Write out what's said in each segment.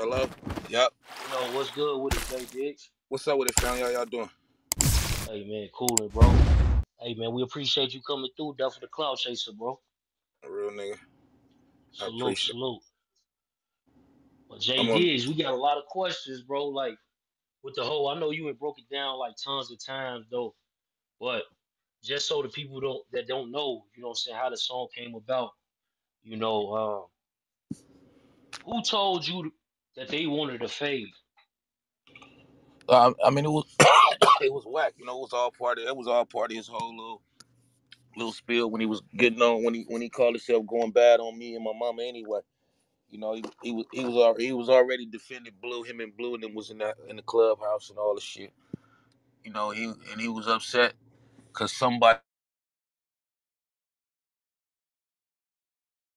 Hello? Yep. You know, what's good with it, J Diggs? What's up with it, fam? How y'all doing? Hey, man, coolin', bro. Hey, man, we appreciate you coming through. Death for the Clout Chaser, bro. A real nigga. I Salute, appreciate salute. But Jay I'm on Diggs, we got a lot of questions, bro. Like, with the whole, I know you had broke it down like tons of times, though. But just so the people don't that don't know, you know what I'm saying, how the song came about, you know, uh, who told you that they wanted to fade? I mean it was it was Wack, you know, it was all part of it was all part of his whole little little spiel when he was getting on when he when he called himself going bad on me and my mama anyway. You know, he, he was he was he was already defending Bleu, him and Bleu and them was in that in the clubhouse and all the shit. You know, he and he was upset because somebody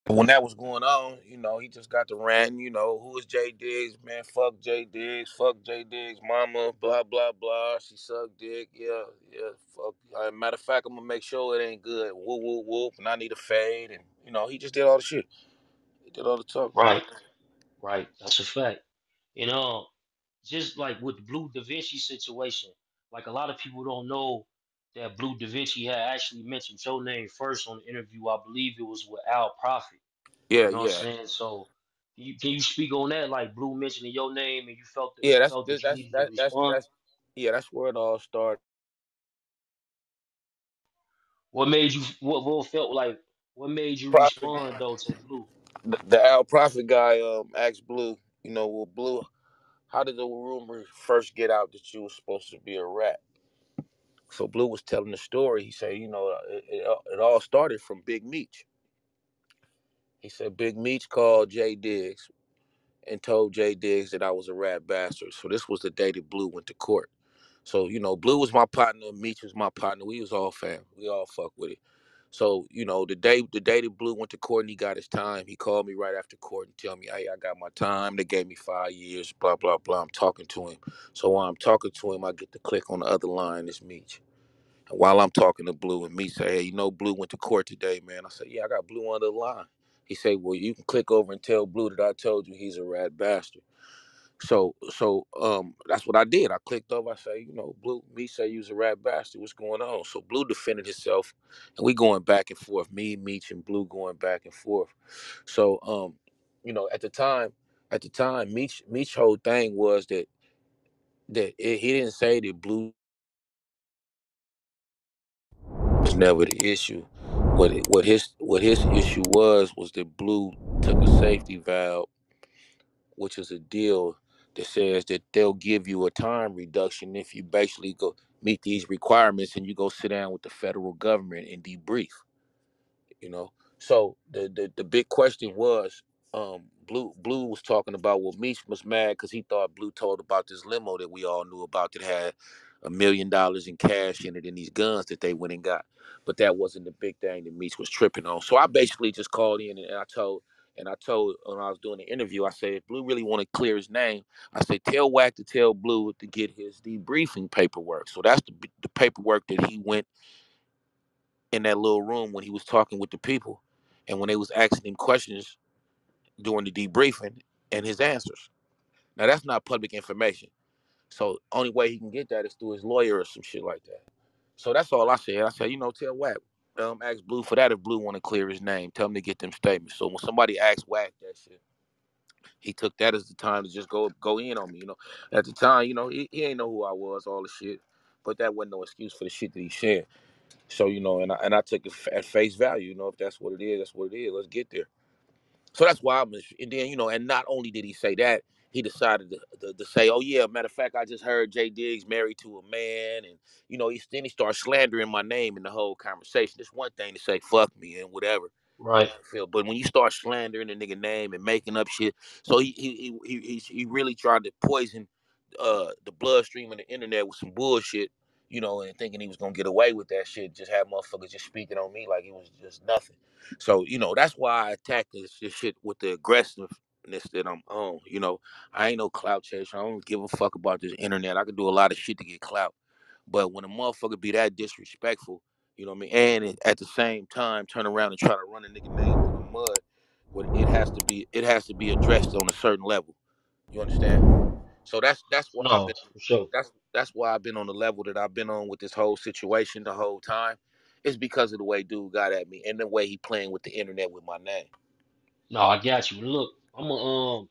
when that was going on, you know, he just got to ranting, you know, who is J Diggs, man, fuck J Diggs, fuck J Diggs, mama, blah, blah, blah, she sucked dick, yeah, yeah, fuck. Uh, matter of fact, I'm gonna make sure it ain't good, whoop, whoop, whoop, and I need a fade, and, you know, he just did all the shit. He did all the talk. Right, right. That's a fact. You know, just like with the Bleu DaVinci situation, like a lot of people don't know that Bleu DaVinci had actually mentioned your name first on the interview. I believe it was with Al Prophet. Yeah, You know what yeah, I'm saying? So you, can you speak on that? Like Bleu mentioning your name and you felt that yeah, that's, felt that you that's, needed to that, that's, that's, yeah, that's where it all started. What made you what what felt like what made you Prophet, respond though to Bleu? the, the Al Prophet guy um, asked Bleu, you know, well, Bleu, how did the rumor first get out that you were supposed to be a rat? So Bleu was telling the story. He said, you know, it, it, all started from Big Meech. He said Big Meech called J Diggs and told J Diggs that I was a rat bastard. So this was the day that Bleu went to court. So you know, Bleu was my partner, Meech was my partner. We was all fam. We all fuck with it. So you know, the day the day that Bleu went to court and he got his time, he called me right after court and tell me, "Hey, I got my time. They gave me five years. Blah blah blah." I'm talking to him. So while I'm talking to him, I get to click on the other line. It's Meech. While I'm talking to Bleu and me say, hey, you know Bleu went to court today, man. I said, yeah, I got Bleu on the line. He said, well, you can click over and tell Bleu that I told you he's a rat bastard. So, so um, that's what I did. I clicked over. I say, you know, Bleu, me say you was a rat bastard. What's going on? So Bleu defended himself, and we going back and forth. Me, Meech, and Bleu going back and forth. So, um, you know, at the time, at the time, Meech, Meech whole thing was that that it, he didn't say that Bleu was never the issue. What it, what his what his issue was was that Bleu took a safety valve, which is a deal that says that they'll give you a time reduction if you basically go meet these requirements and you go sit down with the federal government and debrief you know. So the the, the big question was, um, Bleu Bleu was talking about well, Meech was mad because he thought Bleu told about this limo that we all knew about that had a million dollars in cash in it and these guns that they went and got. But that wasn't the big thing that Meech was tripping on. So I basically just called in and I told and I told when I was doing the interview, I said if Bleu really want to clear his name, I said tell Wack to tell Bleu to get his debriefing paperwork. So that's the the paperwork that he went in that little room when he was talking with the people and when they was asking him questions during the debriefing and his answers. Now that's not public information. So only way he can get that is through his lawyer or some shit like that. So that's all I said. I said, you know, tell Wack, um, ask Bleu for that if Bleu want to clear his name. Tell him to get them statements. So when somebody asks Wack that shit, he took that as the time to just go go in on me. You know, at the time, you know, he, he ain't know who I was, all the shit. But that wasn't no excuse for the shit that he said. So you know, and I and I took it at face value. You know, if that's what it is, that's what it is. Let's get there. So that's why I'm. And then you know, and not only did he say that, he decided to, to, to say, "Oh yeah, matter of fact, I just heard J Diggs married to a man," and you know, he then he started slandering my name in the whole conversation. It's one thing to say "fuck me" and whatever. Right. Feel, but when you start slandering the nigga name and making up shit, so he he he he, he, really tried to poison uh the bloodstream of the internet with some bullshit, you know, and thinking he was gonna get away with that shit. Just have motherfuckers just speaking on me like it was just nothing. So you know that's why I attacked this, this shit with the aggressiveness that I'm on. You know, I ain't no clout chaser. I don't give a fuck about this internet. I can do a lot of shit to get clout, but when a motherfucker be that disrespectful, you know what I mean, and at the same time turn around and try to run a nigga name through the mud, what it has to be, it has to be addressed on a certain level. You understand? So that's that's why I've No, been sure. that's that's why I've been on the level that I've been on with this whole situation the whole time. It's because of the way dude got at me and the way he playing with the internet with my name. No, I got you. Look, I'm gonna um,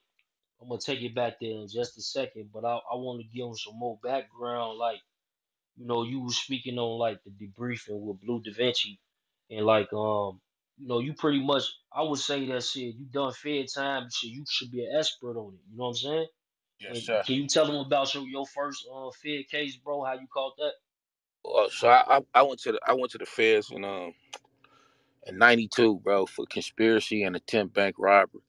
I'm gonna take it back there in just a second, but I I want to give him some more background. Like, you know, you were speaking on like the debriefing with Bleu DaVinci, and like um, you know, you pretty much I would say that shit. You done Fed time, shit. You should be an expert on it. You know what I'm saying? Yes, And sir. can you tell them about your your first uh Fed case, bro? How you caught that? Well, so I, I I went to the I went to the feds in um in '92, bro, for conspiracy and attempt bank robbery.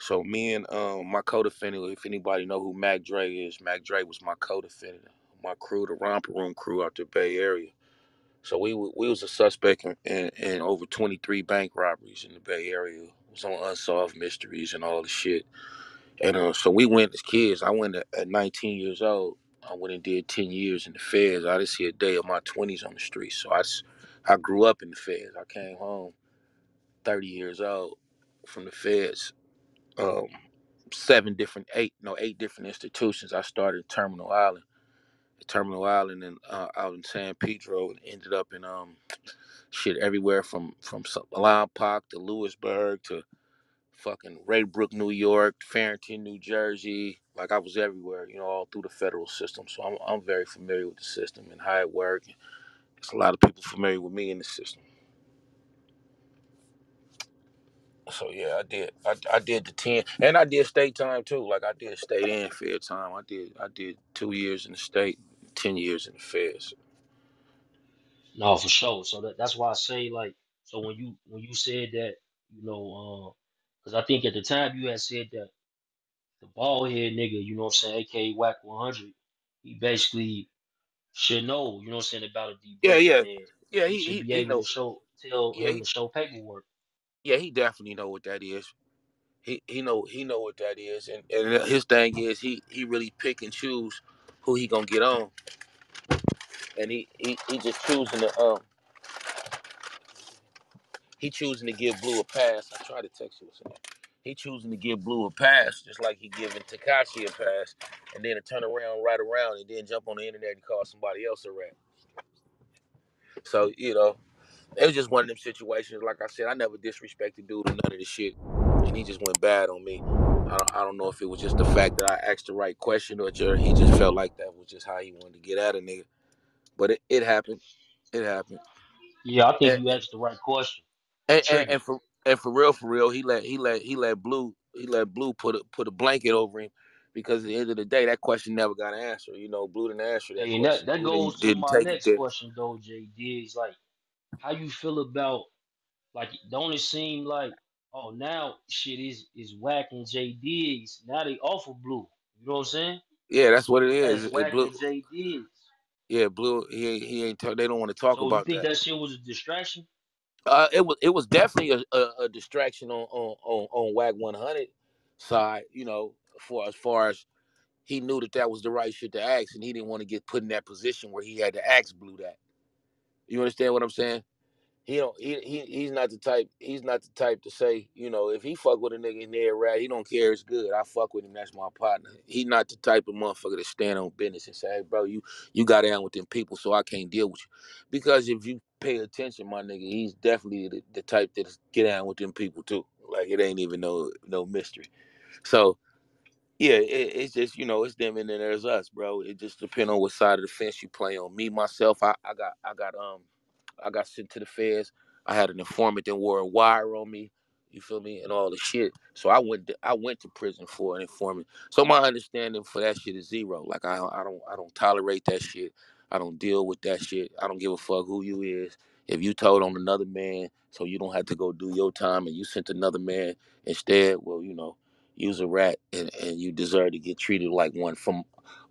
So me and um my co-defendant, if anybody know who Mac Dre is, Mac Dre was my co-defendant. My crew, the Romper Room crew out the Bay Area. So we we was a suspect in, in, in over 23 bank robberies in the Bay Area. It was on unsolved mysteries and all the shit. And uh, so we went as kids. I went at, at 19 years old. I went and did 10 years in the feds. I didn't see a day of my 20s on the street. So I grew up in the feds. I came home 30 years old from the feds. Um, seven different, eight, no, eight different institutions. I started in Terminal Island, Terminal Island, and uh, out in San Pedro, and ended up in um shit everywhere from from Lompoc to Lewisburg to fucking Raybrook, New York, Fairton, New Jersey. Like I was everywhere, you know, all through the federal system. So I'm I'm very familiar with the system and how it works. It's a lot of people familiar with me in the system. So yeah, I did. I, I did the ten, and I did state time too. Like I did state and fed time. I did. I did two years in the state, ten years in the feds. No, for sure. So that, that's why I say like so when you when you said that, you know, uh, because I think at the time you had said that the bald head nigga, you know what I'm saying, aka Wack 100, he basically should know, you know what I'm saying, about a Yeah, debriefing yeah, and yeah. he He should he be he able to know. show tell Yeah, him he, to show paperwork. Yeah. He definitely know what that is. He he know he know what that is, and and his thing is he he really pick and choose who he gonna get on, and he he, he just choosing to um he choosing to give Bleu a pass. I tried to text you something. He choosing to give Bleu a pass, just like he giving Tekashi a pass, and then to turn around right around and then jump on the internet and call somebody else a rat. So you know, it was just one of them situations. Like I said, I never disrespected dude or none of this shit, and he just went bad on me. I don't, I don't know if it was just the fact that I asked the right question or he just felt like that was just how he wanted to get at a nigga. But it, it happened. It happened. Yeah, I think And, you asked the right question. and, and, and for and for real, for real, he let he let he let Bleu he let Bleu put a put a blanket over him because at the end of the day, that question never got answered. You know, Bleu didn't answer that Hey, that, question. that didn't, goes to my next question though, J Diggs. Like, how you feel about like don't it seem like oh now shit is is whacking JD's Now they off of blue. You know what I'm saying? Yeah, that's what it is. it's It Bleu. whacking J Yeah, Bleu. He he ain't. Talk, they don't want to talk So you think that. that shit was a distraction? Uh, it was it was definitely a, a, a distraction on on on on Wack 100 side. You know, for as far as he knew that that was the right shit to ask, and he didn't want to get put in that position where he had to ask Bleu that. You understand what I'm saying? He don't he, he he's not the type he's not the type to say, you know, if he fuck with a nigga in there rat, he don't care it's good. I fuck with him, that's my partner. He not the type of motherfucker to stand on business and say, hey bro, you you got down with them people so I can't deal with you. Because if you pay attention, my nigga, he's definitely the, the type that get down with them people too. Like it ain't even no no mystery. So yeah, it, it's just you know it's them and then there's us, bro. It just depends on what side of the fence you play on. Me myself, I, I got I got um I got sent to the feds. I had an informant that wore a wire on me. You feel me? And all the shit. So I went to, I went to prison for an informant. So my understanding for that shit is zero. Like I I don't I don't tolerate that shit. I don't deal with that shit. I don't give a fuck who you is. If you told on another man, so you don't have to go do your time, and you sent another man instead, well, you know, use a rat, and, and you deserve to get treated like one from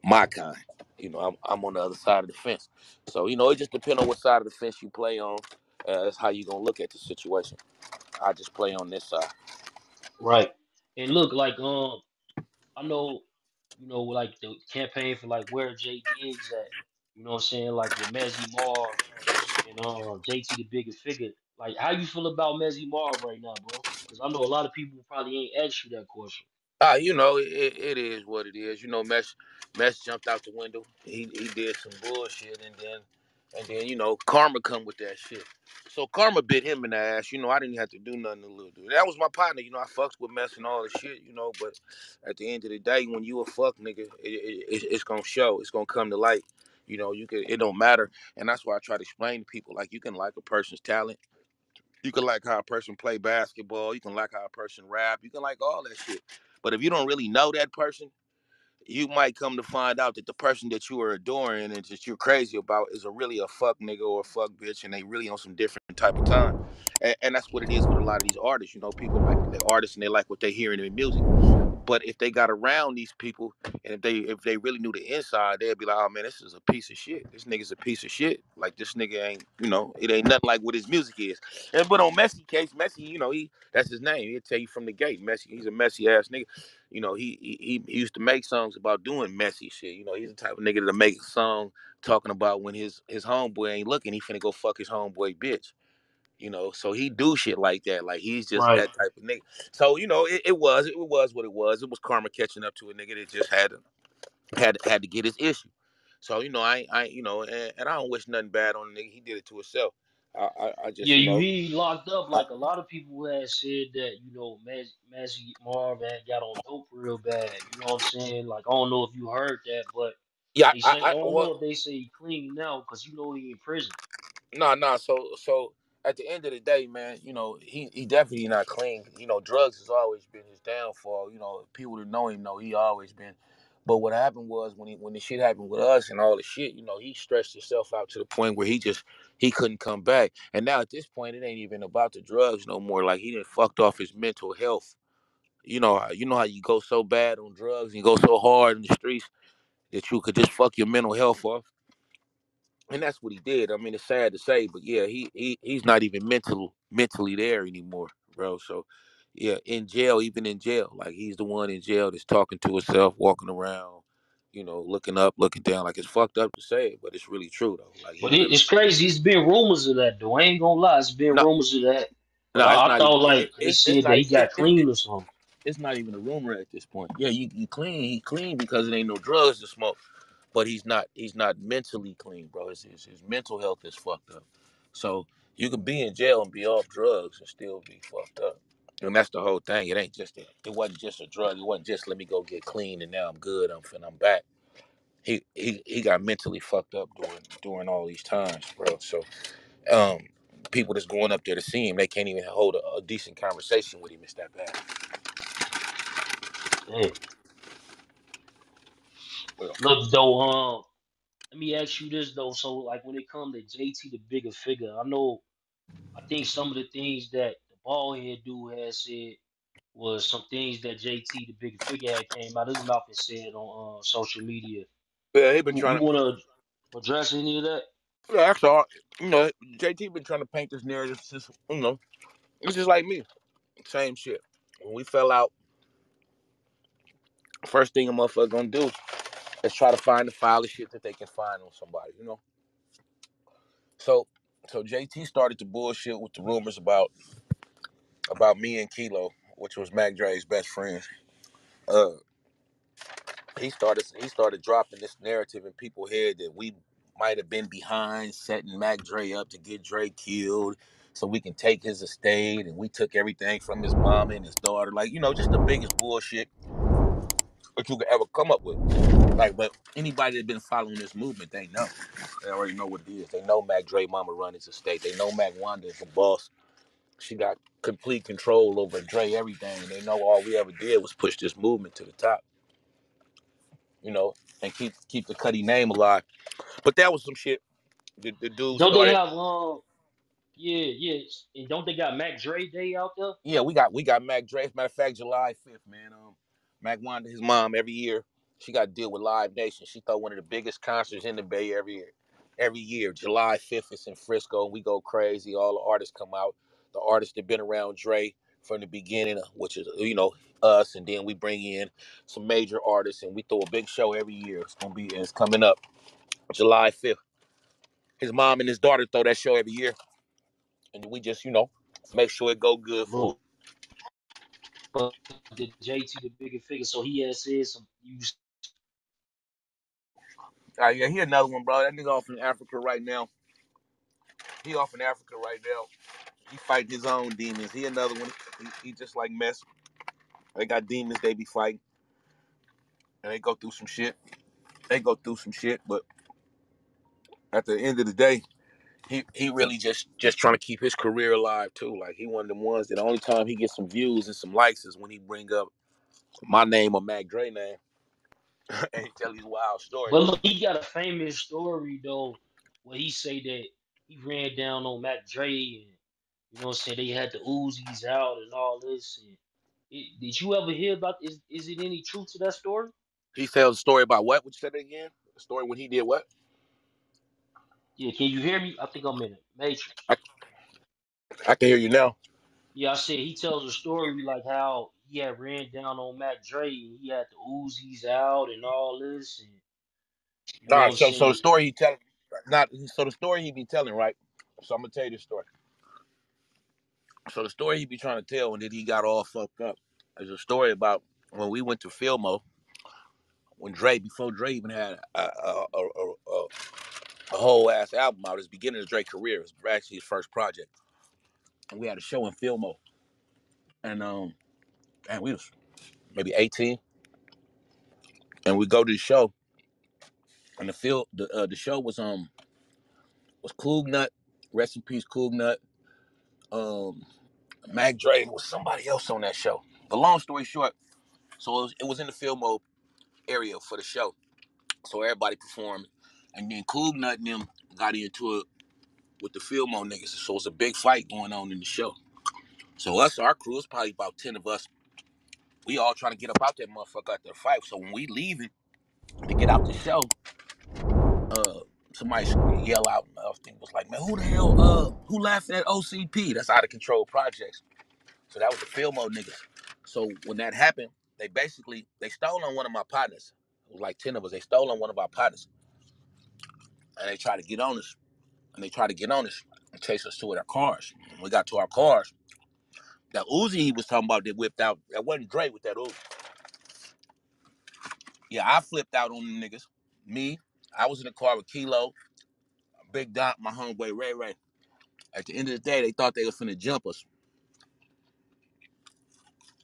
my kind. You know, I'm I'm on the other side of the fence. So you know, it just depends on what side of the fence you play on. Uh, that's how you're gonna look at the situation. I just play on this side. Right. And look, like um, I know, you know, like the campaign for like where J Diggs at. You know what I'm saying? Like with Messy Marv and um JT the Bigga Figga. Like how you feel about Messy Marv right now, bro? Because I know a lot of people probably ain't asked you that question. Ah, you know, it, it is what it is. You know, Mesh Mesh jumped out the window. He he did some bullshit and then and then, you know, karma come with that shit. So karma bit him in the ass. You know, I didn't have to do nothing to little dude. That was my partner, you know, I fucked with Mesh and all the shit, you know, but at the end of the day, when you a fuck nigga, it, it, it, it's gonna show. It's gonna come to light. You know, you can it don't matter. And that's why I try to explain to people, like you can like a person's talent you can like how a person play basketball. You can like how a person rap. You can like all that shit. But if you don't really know that person, you might come to find out that the person that you are adoring and that you're crazy about is a really a fuck nigga or a fuck bitch, and they really on some different type of time. And, and that's what it is with a lot of these artists. You know, people like the artists and they like what they hear in their music. But if they got around these people and if they if they really knew the inside, they'd be like, oh man, this is a piece of shit. This nigga's a piece of shit. Like this nigga ain't, you know, it ain't nothing like what his music is. And but on Messy case, Messy, you know, he that's his name. He'll tell you from the gate. Messy, he's a messy ass nigga. You know, he he, he used to make songs about doing messy shit. You know, he's the type of nigga to make a song talking about when his his homeboy ain't looking, he finna go fuck his homeboy bitch. You know, so he do shit like that. Like he's just Right. that type of nigga. So you know, it, it was it was what it was. It was karma catching up to a nigga that just had to had had to get his issue. So you know, I I you know, and, and I don't wish nothing bad on the nigga. He did it to himself. I I, I just Yeah, you you know, he locked up like a lot of people had said that, you know, Mas- Messy Marv had got on dope real bad. You know what I'm saying? Like I don't know if you heard that, but yeah, they I, say I I don't well, know if they say he clean now because you know he in prison. No, no. So, so at the end of the day, man, you know, he he definitely not clean. You know, drugs has always been his downfall. You know, people that know him know he always been. But what happened was when he when the shit happened with us and all the shit, you know, he stretched himself out to the point where he just he couldn't come back. And now at this point, it ain't even about the drugs no more. Like he didn't fucked off his mental health. You know, you know how you go so bad on drugs and you go so hard in the streets that you could just fuck your mental health off and that's what he did. I mean, it's sad to say, but yeah, he he he's not even mental mentally there anymore, bro. So yeah, in jail, even in jail, like he's the one in jail that's talking to himself, walking around, you know, looking up, looking down. Like it's fucked up to say it, but it's really true though. Like But it, it's crazy. It's been rumors of that though. I ain't gonna lie, it's been no rumors of that. No, I, I thought like they said that he got clean or something. it's not even a rumor at this point. Yeah, you, you clean, he clean because it ain't no drugs to smoke. But he's not he's not mentally clean, bro. His, his his mental health is fucked up. So you can be in jail and be off drugs and still be fucked up. And that's the whole thing. It ain't just a, it wasn't just a drug. It wasn't just let me go get clean and now I'm good. I'm fin I'm back. He he he got mentally fucked up during during all these times, bro. So um people that's going up there to see him, they can't even hold a, a decent conversation with him. It's that bad. Damn. Look though, um, let me ask you this though. So like when it comes to JT the Bigga Figga, I know I think some of the things that the bald head dude has said was some things that JT the Bigga Figga had came out his mouth and said on uh, social media. yeah, he been You you trying to. wanna address any of that? Yeah, all. You know, JT been trying to paint this narrative since you know. It's just like me. Same shit. When we fell out, first thing a motherfucker gonna do is try to find the foulest shit that they can find on somebody, you know? So so JT started to bullshit with the rumors about about me and Kilo, which was Mac Dre's best friend. Uh he started he started dropping this narrative in people's head that we might have been behind setting Mac Dre up to get Dre killed so we can take his estate and we took everything from his mom and his daughter. Like, you know, just the biggest bullshit that you could ever come up with. Like, but anybody that's been following this movement, they know. They already know what it is. They know Mac Dre mama run his estate. They know Mac Wanda is the boss. She got complete control over Dre everything. And they know all we ever did was push this movement to the top, you know, and keep keep the Cuddy name alive. But that was some shit. The, the dude Don't they started. have um yeah, yeah, and don't they got Mac Dre Day out there? Yeah, we got we got Mac Dre. As a matter of fact, July fifth, man. Um, Mac Wanda, his mom, every year she got to deal with Live Nation. She throw one of the biggest concerts in the Bay every year. Every year, July fifth, it's in Frisco. and We go crazy. All the artists come out. The artists that been around Dre from the beginning, which is you know us, and then we bring in some major artists, and we throw a big show every year. It's gonna be it's coming up July fifth. His mom and his daughter throw that show every year, and we just you know make sure it go good for. Salute. but the JT the Bigga Figga. So he has said some. You Uh, yeah, he another one, bro. That nigga off in Africa right now. He off in Africa right now. He fighting his own demons. He another one. He, he just like mess. They got demons they be fighting, and they go through some shit. They go through some shit, but at the end of the day, he he really just just trying to keep his career alive too. Like he one of them ones that the only time he gets some views and some likes is when he bring up my name or Mac Dre name and he tell these wild stories. But look, he got a famous story though, where he say that he ran down on Mac Dre and you know what I'm saying they had the Uzis out and all this. And it, did you ever hear about? Is is it any truth to that story? He tells a story about what? What you say said again? A story when he did what? Yeah, can you hear me? I think I'm in it. matrix. I, I can hear you now. Yeah, I said he tells a story like how he had ran down on Mac Dre and he had the Uzis out and all this. And you know Nah, so so the story he telling not so the story he be telling, right? So I'm gonna tell you the story. So the story he be trying to tell and then he got all fucked up is a story about when we went to Fillmore when Dre before Dre even had a a, a, a, whole ass album out. His beginning of Dre career. It was actually his first project. And we had a show in Fillmore. And um and we was maybe 18. And we go to the show and the field the uh, the show was um was Cougnut, rest in peace, Cougnut. Um Mac Dre was somebody else on that show. But long story short, so it was, it was in the Fillmore area for the show. So everybody performed. And then Cougnut and them got into it with the Fillmore niggas. So it was a big fight going on in the show. So us, our crew, was probably about 10 of us. We all trying to get up out that motherfucker after the fight. So when we leaving to get out the show, uh, somebody yell out, I think was like, man, who the hell, uh, who laughing at OCP? That's out of control projects. So that was the Fillmore niggas. So when that happened, they basically they stole on one of my partners. It was like ten of us. They stole on one of our partners, and they tried to get on us. And they tried to get on us and chase us to our cars. When we got to our cars, that Uzi he was talking about that whipped out. That wasn't Dre with that Uzi. Yeah, I flipped out on them niggas. Me, I was in the car with Kilo, Big Dot, my homeboy Ray Ray. At the end of the day, they thought they was finna jump us.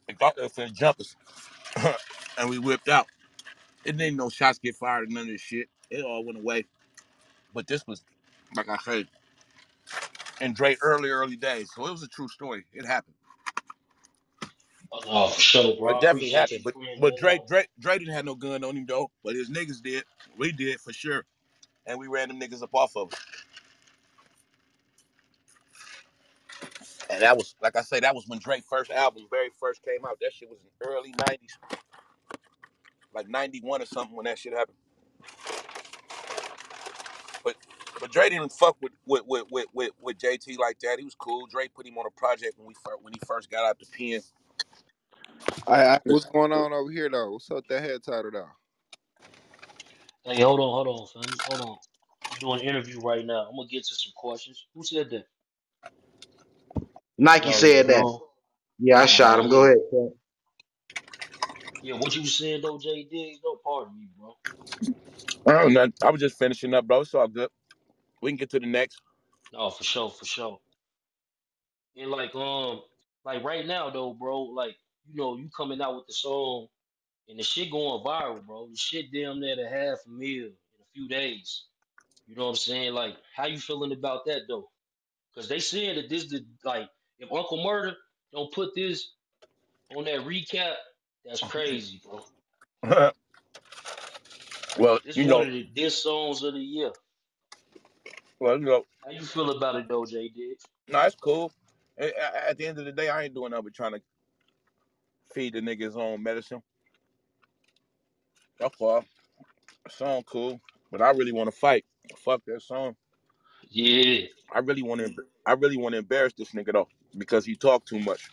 They thought they was finna jump us, and we whipped out. It didn't no shots get fired and none of this shit. It all went away. But this was, like I said, in Dre early, early days. So it was a true story. It happened. Oh, for sure, bro. It I definitely appreciate you happened. But but Dre, up. Dre Dre didn't have no gun on him though. But his niggas did. We did for sure. And we ran them niggas up off of him. And that was like I say, that was when Drake's first album very first came out. That shit was in the early nineties. Like ninety one or something when that shit happened. But but Dre didn't fuck with with, with, with, with with JT like that. He was cool. Dre put him on a project when we first when he first got out the pen. I, I, what's going on over here though? What's up with that head title though? Hey, hold on, hold on, fam. Hold on. I'm doing an interview right now. I'm gonna get to some questions. Who said that? Nike You already said that. know. Yeah, I shot him. Go ahead. Ken. Yeah, what you was saying though, J Diggs? Don't pardon me, bro. I don't know. I was just finishing up, bro. It's all good. We can get to the next. No, for sure, for sure. And like, um, like right now though, bro, like you know, you coming out with the song and the shit going viral, bro. The shit damn near to half a mil in a few days. You know what I'm saying? Like, how you feeling about that though? Because they saying that this the like if Uncle Murder don't put this on that recap, that's crazy, bro. well, This you one know, of the diss songs of the year. well, you know, How you feel about it though, J Diggs? no, it's cool. A- a- At the end of the day, I ain't doing nothing but trying to feed the niggas on medicine. That's all. Song cool, but I really want to fight. Fuck that song. Yeah. I really want to. I really want to embarrass this nigga though, because he talk too much,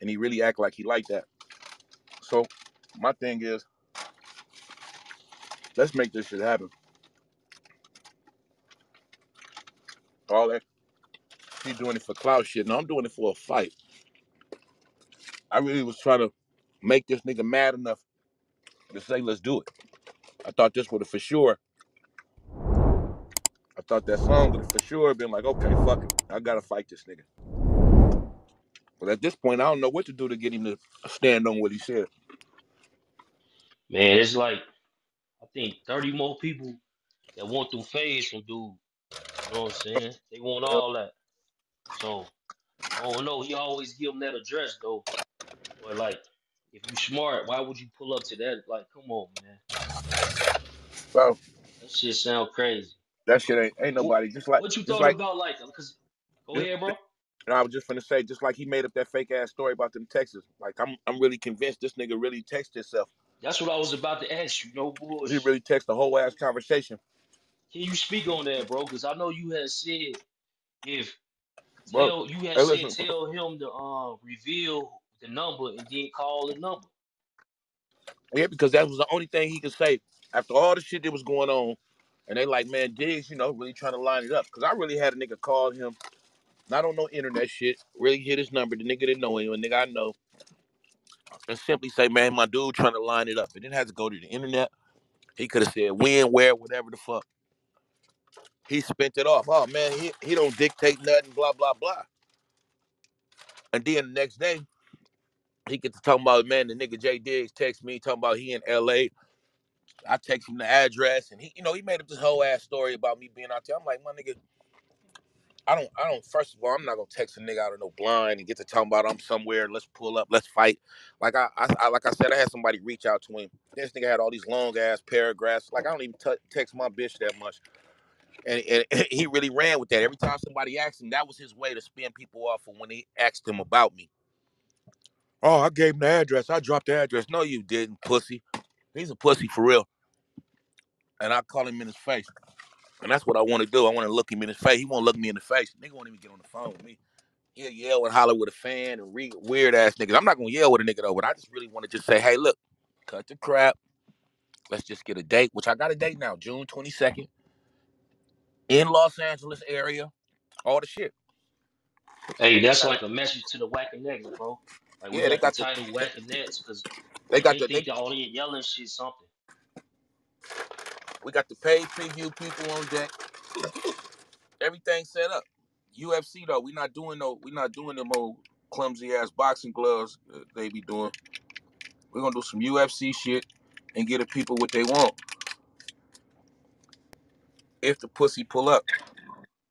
and he really act like he like that. So, my thing is, let's make this shit happen. All that he doing it for clout shit. No, I'm doing it for a fight. I really was trying to make this nigga mad enough to say, let's do it. I thought this would have for sure. I thought that song would have for sure been like, okay, fuck it. I gotta fight this nigga. But at this point, I don't know what to do to get him to stand on what he said. Man, it's like I think 30 more people that want them fades from dude. You know what I'm saying? They want all that. So I don't know. He always give them that address though. But like, if you smart, why would you pull up to that? Like, come on, man. So That shit sound crazy. that shit ain't ain't What nobody. Just like what you thought like about like cause go ahead, bro. and I was just gonna say, just like he made up that fake ass story about them Texas. Like I'm I'm really convinced this nigga really texted himself. That's what I was about to ask you. No boy. He really text the whole ass conversation. Can you speak on that, bro? Because I know you had said if Bro, tell you had hey said listen, tell him to uh reveal the number and then call the number. yeah, because that was the only thing he could say after all the shit that was going on. And they like, man, Diggs, you know, really trying to line it up. Cause I really had a nigga call him, not on no internet shit, really hit his number. The nigga didn't know him, a nigga I know, and simply say, man, my dude trying to line it up. It didn't have to go to the internet. He could have said when, where, whatever the fuck. He spent it off. Oh man, he, he don't dictate nothing, blah, blah, blah. And then the next day, he gets to talking about, man, the nigga J Diggs text me talking about he in LA. I text him the address and he, you know, he made up this whole ass story about me being out there. I'm like, my nigga, I don't, I don't, first of all, I'm not gonna text a nigga out of no blind and get to talking about I'm somewhere, let's pull up, let's fight. Like I, I, I like I said, I had somebody reach out to him. This nigga had all these long ass paragraphs. Like I don't even t- text my bitch that much. And, and he really ran with that. Every time somebody asked him, that was his way to spin people off when they asked him about me. Oh, I gave him the address. I dropped the address. No, you didn't, pussy. He's a pussy for real. And I call him in his face. And that's what I want to do. I want to look him in his face. He won't look me in the face. Nigga won't even get on the phone with me. He'll yell and holler with a fan and re- weird ass niggas. I'm not gonna yell with a nigga though, but I just really want to just say, hey, look, cut the crap. Let's just get a date, which I got a date now, June 22nd, in Los Angeles area. All the shit. Hey, that's like a message to the whacking bro. Like we Yeah, they got the title whacking nets because they got they the think they, all the yelling shit something. we got the paid preview people on deck. Everything set up. UFC though, we not doing no, we not doing them old clumsy ass boxing gloves they be doing. We're gonna do some UFC shit and get the people what they want. If the pussy pull up,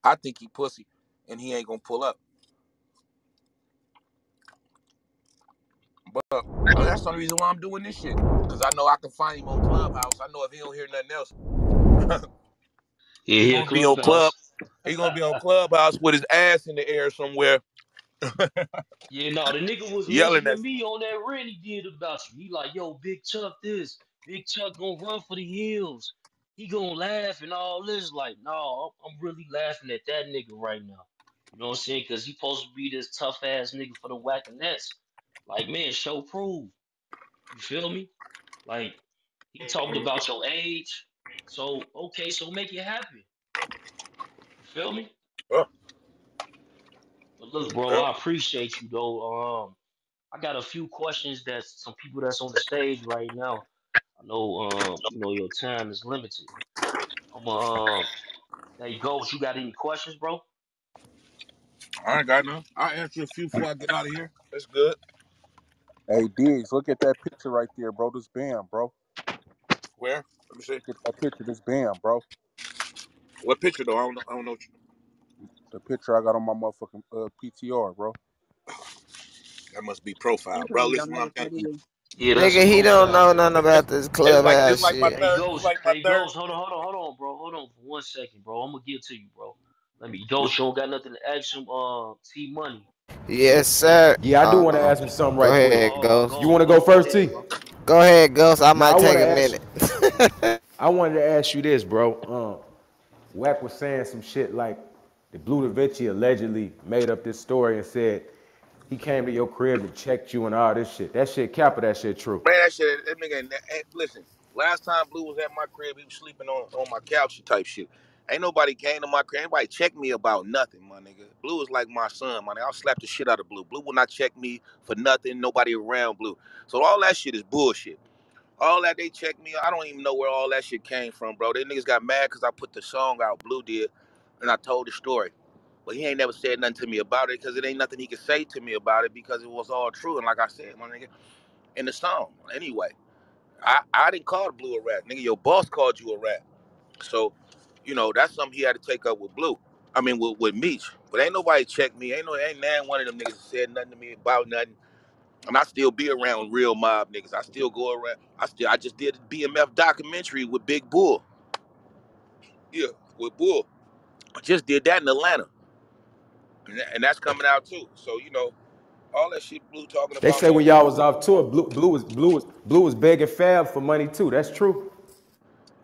I think he pussy, and he ain't gonna pull up. But uh, that's the only reason why I'm doing this shit. Cause I know I can find him on Clubhouse. I know if he don't hear nothing else, Yeah, he here gonna be on club. clubhouse. He gonna be on Clubhouse with his ass in the air somewhere, Yeah, no, the nigga was yelling at. me on that rant he did about you. He like, yo, Big Chuck this, Big Chuck gonna run for the hills. He gonna laugh and all this. Like, no, I'm I'm really laughing at that nigga right now. You know what I'm saying? Cause he supposed to be this tough ass nigga for the whacking nets. Like, man, show prove. You feel me? Like, he talked about your age. So, okay, so make it happen. You feel me? Oh, But look, bro, yeah. I appreciate you though. Um, I got a few questions that some people that's on the stage right now. I know, um, you know, your time is limited. I'm um, there you go. You got any questions, bro? I ain't got none. I'll answer a few before I get out of here. That's good. Hey Diggs, look at that picture right there, bro. This bam, bro. Where? Let me see. Look at that picture, this bam, bro. What picture though? I don't know. I don't know. What you, The picture I got on my motherfucking uh, PTR, bro. that must be profile, bro. Listen, what I'm telling you. Yeah, that's a Nigga, he don't profile. know nothing about this It's like this clubhouse like my shit. Hey, third. This Ghost. like my Hey, third. Ghost. Hold on, hold on, hold on, bro. Hold on for one second, bro. I'm gonna give it to you, bro. Let me. Ghost, you don't got nothing to ask him. Uh, T Money. Yes, sir. Yeah, I do Uh, want to ask him something right quick. Go ahead, Hold Ghost. You want to Go, go go first, T? Go ahead, Ghost. I Now, I might take a ask. minute. I wanted to ask you this, bro. Um, Wack was saying some shit like the Bleu DaVinci allegedly made up this story and said he came to your crib and checked you and all this shit. That shit cap or that shit true? Man, that shit. That nigga. ain't- ain't- Listen. Last time Bleu was at my crib, he was sleeping on on my couch type shit. Ain't nobody came to my crib. Anybody check me about nothing, my nigga. Bleu is like my son, my nigga. I'll slap the shit out of Bleu. Bleu will not check me for nothing. Nobody around Bleu. So all that shit is bullshit. All that they check me, I don't even know where all that shit came from, bro. They niggas got mad because I put the song out, Bleu did, and I told the story. But he ain't never said nothing to me about it because it ain't nothing he could say to me about it because it was all true. And like I said, my nigga, in the song. Anyway, I, I didn't call Bleu a rat. Nigga, your boss called you a rat. So, you know, that's something he had to take up with Bleu. I mean, with, with Meech. But ain't nobody checked me. Ain't no, ain't nan one of them niggas said nothing to me about nothing. And I still be around real mob niggas. I still go around. I still, I just did a BMF documentary with Big Bull. Yeah, with Bull. I just did that in Atlanta. And, that- and that's coming out too. So, you know, all that shit Bleu talking They say when y'all was off tour, Bleu, Bleu was Bleu was Bleu was begging Fab for money too. That's true.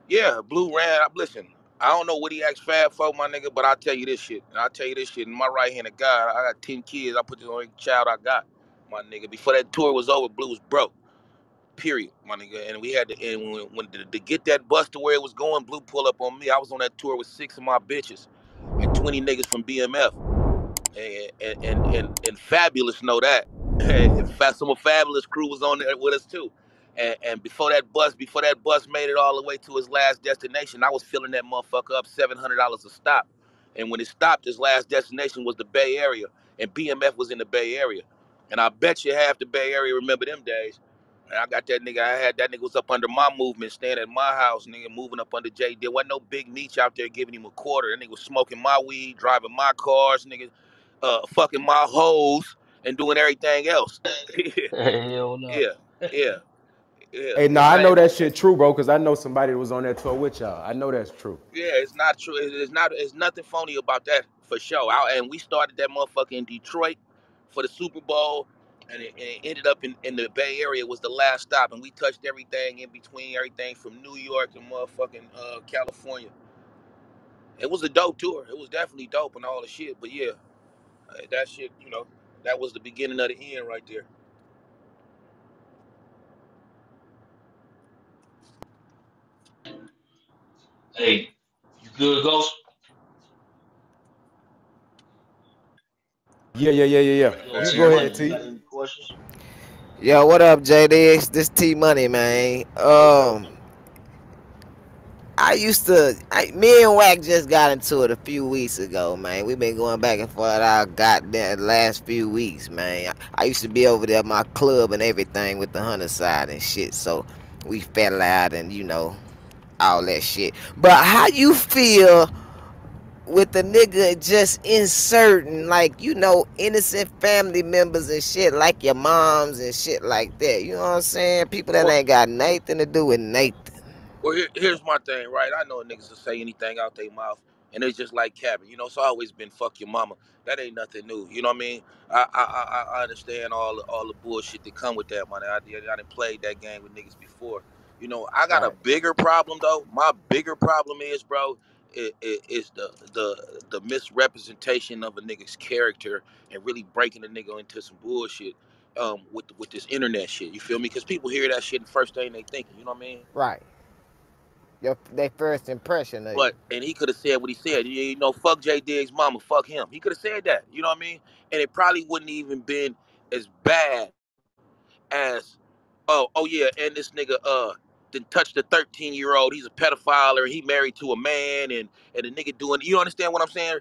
Yeah, Bleu ran. I listen. I don't know what he asked Fab for, my nigga, but I'll tell you this shit. And I'll tell you this shit. In my right hand of God, I got 10 kids. I put this on child I got, my nigga. Before that tour was over, Bleu was broke. Period, my nigga. And we had to, and when, when to, to get that bus to where it was going, Bleu pull up on me. I was on that tour with six of my bitches and 20 niggas from BMF. And and and, and, and Fabolous know that. And some of Fabolous crew was on there with us too. And, and before that bus, before that bus made it all the way to his last destination, I was filling that motherfucker up seven hundred dollars a stop. And when it stopped, his last destination was the Bay Area, and BMF was in the Bay Area. And I bet you half the Bay Area remember them days. And I got that nigga. I had that nigga was up under my movement, staying at my house, nigga, moving up under J. There wasn't no big meech out there giving him a quarter. That nigga was smoking my weed, driving my cars, nigga, uh, fucking my hoes, and doing everything else. Hell no. yeah, yeah, yeah. Hey, no, I know that shit true, bro, because I know somebody that was on that tour with y'all. I know that's true. yeah, it's not true. It's not. It's nothing phony about that for sure. I, and we started that motherfucker in Detroit for the Super Bowl, and it, and it ended up in, in the Bay Area was the last stop, and we touched everything in between, everything from New York to motherfucking uh, California. It was a dope tour. It was definitely dope and all the shit. But yeah, uh, that shit, you know, that was the beginning of the end right there. Hey, you good, Ghost? Yeah, yeah, yeah, yeah, yeah. Yo, You go ahead, T. got any questions? Yo, what up, JDX? This T Money, man. Um, I used to, I, me and Wack just got into it a few weeks ago, man. We've been going back and forth our goddamn last few weeks, man. I, I used to be over there at my club and everything with the hunter side and shit, so we fell out and you know all that shit. But how you feel with the nigga just inserting like you know innocent family members and shit like your moms and shit like that? You know what I'm saying? People that Well, ain't got nothing to do with Nathan. well here, here's my thing, right? I know niggas will say anything out their mouth, and it's just like Cabin. You know, it's always been fuck your mama. That ain't nothing new. You know what I mean? I I, I, I understand all the, all the bullshit that come with that, money. I did I done played that game with niggas before. You know, I got a bigger problem though. My bigger problem is, bro, it, it, is the the the misrepresentation of a nigga's character and really breaking a nigga into some bullshit um with with this internet shit. You feel me? Because people hear that shit, and the first thing they thinking, you know what I mean? Right. Your their first impression of you. But and he could have said what he said. You, you know, fuck J Diggs' mama, fuck him. He could have said that. You know what I mean? And it probably wouldn't even been as bad as, oh, oh yeah, and this nigga uh then touched a 13 year old. He's a pedophile or he married to a man and and the nigga doing. You understand what I'm saying?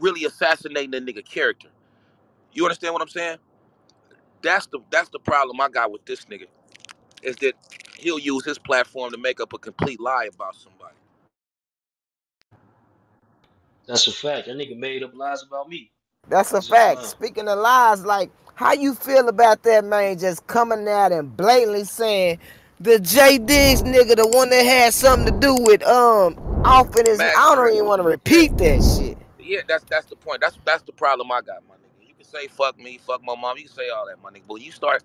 Really assassinating the nigga character. You understand what I'm saying? That's the that's the problem I got with this nigga is that he'll use his platform to make up a complete lie about somebody. That's a fact. That nigga made up lies about me. That's a It's just fact. lying. Speaking of lies, like how you feel about that man just coming out and blatantly saying the J Diggs nigga, the one that had something to do with um off in his Max I don't even want to repeat that shit. Yeah, that's that's the point. That's that's the problem I got, my nigga. You can say fuck me, fuck my mom. You can say all that, my nigga. But when you start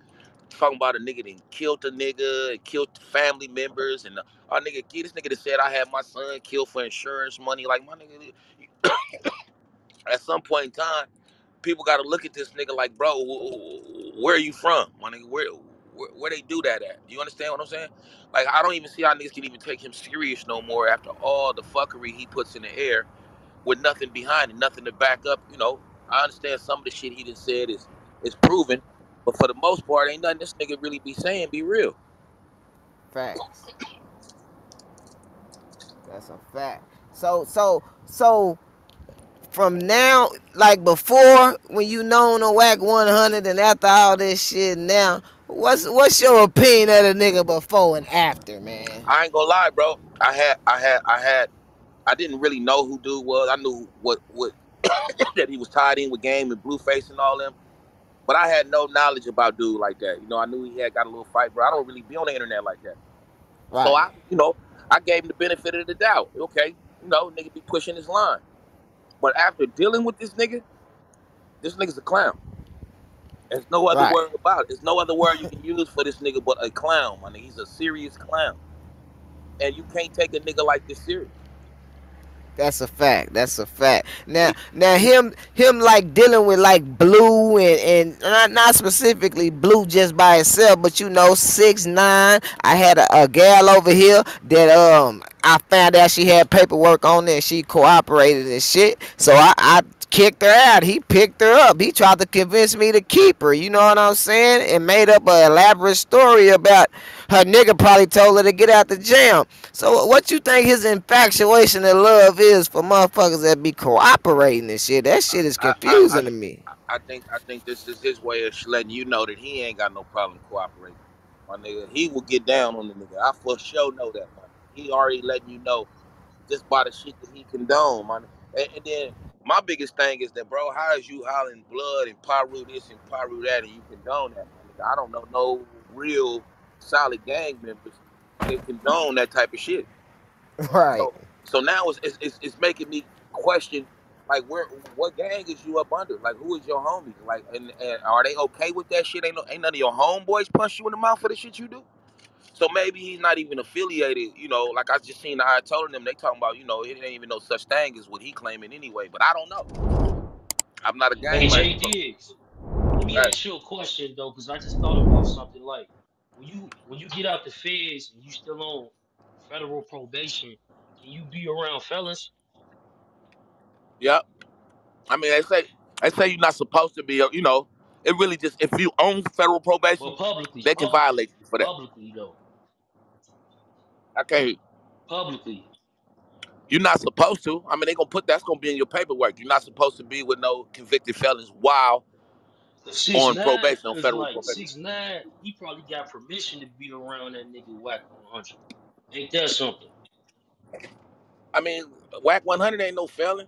talking about a nigga that killed a nigga, and killed family members, and uh, our nigga, this nigga that said I had my son killed for insurance money, like my nigga. At some point in time, people got to look at this nigga like, bro, wh- wh- where are you from, my nigga? Where where, where they do that at. You understand what I'm saying? Like I don't even see how niggas can even take him serious no more after all the fuckery he puts in the air with nothing behind it, nothing to back up. You know, I understand some of the shit he done said is is proven, but for the most part, ain't nothing this nigga really be saying be real. Facts. That's a fact. So so so from now, like before, when you known a Wack 100, and after all this shit now, what's what's your opinion of the nigga before and after, man? I ain't gonna lie, bro. I had, I had, I had, I didn't really know who dude was. I knew what, what that he was tied in with Game and Blueface and all them, but I had no knowledge about dude like that. You know, I knew he had got a little fight, bro. I don't really be on the internet like that. Right. So I, you know, I gave him the benefit of the doubt. Okay, you know, nigga be pushing his line, but after dealing with this nigga, this nigga's a clown. There's no other Right. word about it. There's no other word you can use for this nigga but a clown, my nigga. He's a serious clown. And you can't take a nigga like this serious. That's a fact. That's a fact. Now, now him, him like dealing with like Bleu and and not not specifically Bleu just by itself, but you know six nine. I had a, a gal over here that um I found out she had paperwork on there. She cooperated and shit. So I I kicked her out. He picked her up. He tried to convince me to keep her. You know what I'm saying? And made up an elaborate story about her nigga probably told her to get out the jam. So what you think his infatuation and love is for motherfuckers that be cooperating and shit? That shit is I- I- confusing I- to me. I think I think this is his way of letting you know that he ain't got no problem cooperating. My nigga, he will get down on the nigga. I for sure know that, man. He already letting you know just by the shit that he condone, man. And, and then my biggest thing is that, bro, how is you hollering blood and Piru this and Piru that and you condone that? I don't know no real solid gang members that condone that type of shit. Right. So, so now it's, it's, it's, it's making me question, like, where what gang is you up under? Like, who is your homie? Like, and, and are they okay with that shit? Ain't no, ain't none of your homeboys punch you in the mouth for the shit you do? So maybe he's not even affiliated. You know, like I just seen the I told them they talking about. You know, it ain't even no such thing as what he claiming anyway. But I don't know. I'm not a Hey Jay. Diggs, let me Right. ask you a question though, because I just thought about something like when you when you get out the feds and you still on federal probation, can you be around felons? Yep. I mean, they say they say you're not supposed to be. You know, it really just if you own federal probation, But publicly, they can publicly, violate you for that. publicly though, I can't. publicly. You're not supposed to. I mean, they gonna put that's gonna be in your paperwork. You're not supposed to be with no convicted felons while Six on nine, probation, on federal like probation. six nine, he probably got permission to be around that nigga Wack one hundred. Ain't that something? I mean, Wack 100 ain't no felon.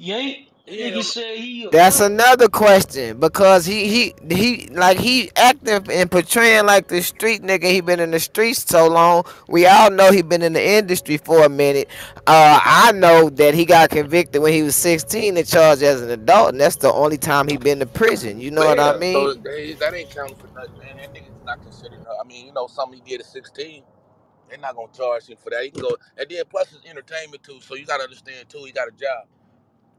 He ain't. That He ain't nigga on. said he a That's another question because he he he like he acting and portraying like the street nigga. He been in the streets so long. We all know he been in the industry for a minute. Uh, I know that he got convicted when he was 16 and charged as an adult, and that's the only time he been to prison. You know what I Yeah, so mean? they, that ain't counting for nothing, man. That nigga's not considered. I mean, you know, something he did at 16, they're not gonna charge him for that. He can go, and then plus it's entertainment too. So you gotta understand too, he got a job.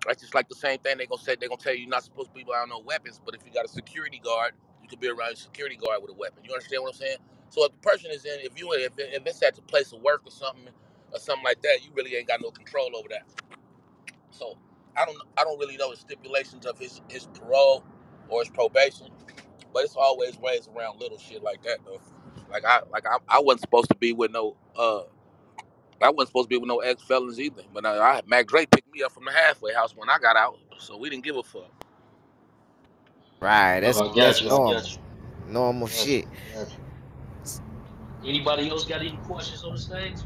That's just like the same thing they gonna say. They gonna tell you you're not supposed to be around no weapons, but if you got a security guard, you could be around a security guard with a weapon. You understand what I'm saying? So if the person is in, if you if, if it's at the place of work or something or something like that, you really ain't got no control over that. So I don't I don't really know the stipulations of his his parole or his probation, but it's always ways around little shit like that though. Like I like I, I wasn't supposed to be with no uh I wasn't supposed to be with no ex felons either. But I, I Mac Dre picked me up from the halfway house when I got out, so we didn't give a fuck. Right. Oh, That's I that's you. I got normal. you. Normal Got shit. Got. Anybody else got any questions on the stage?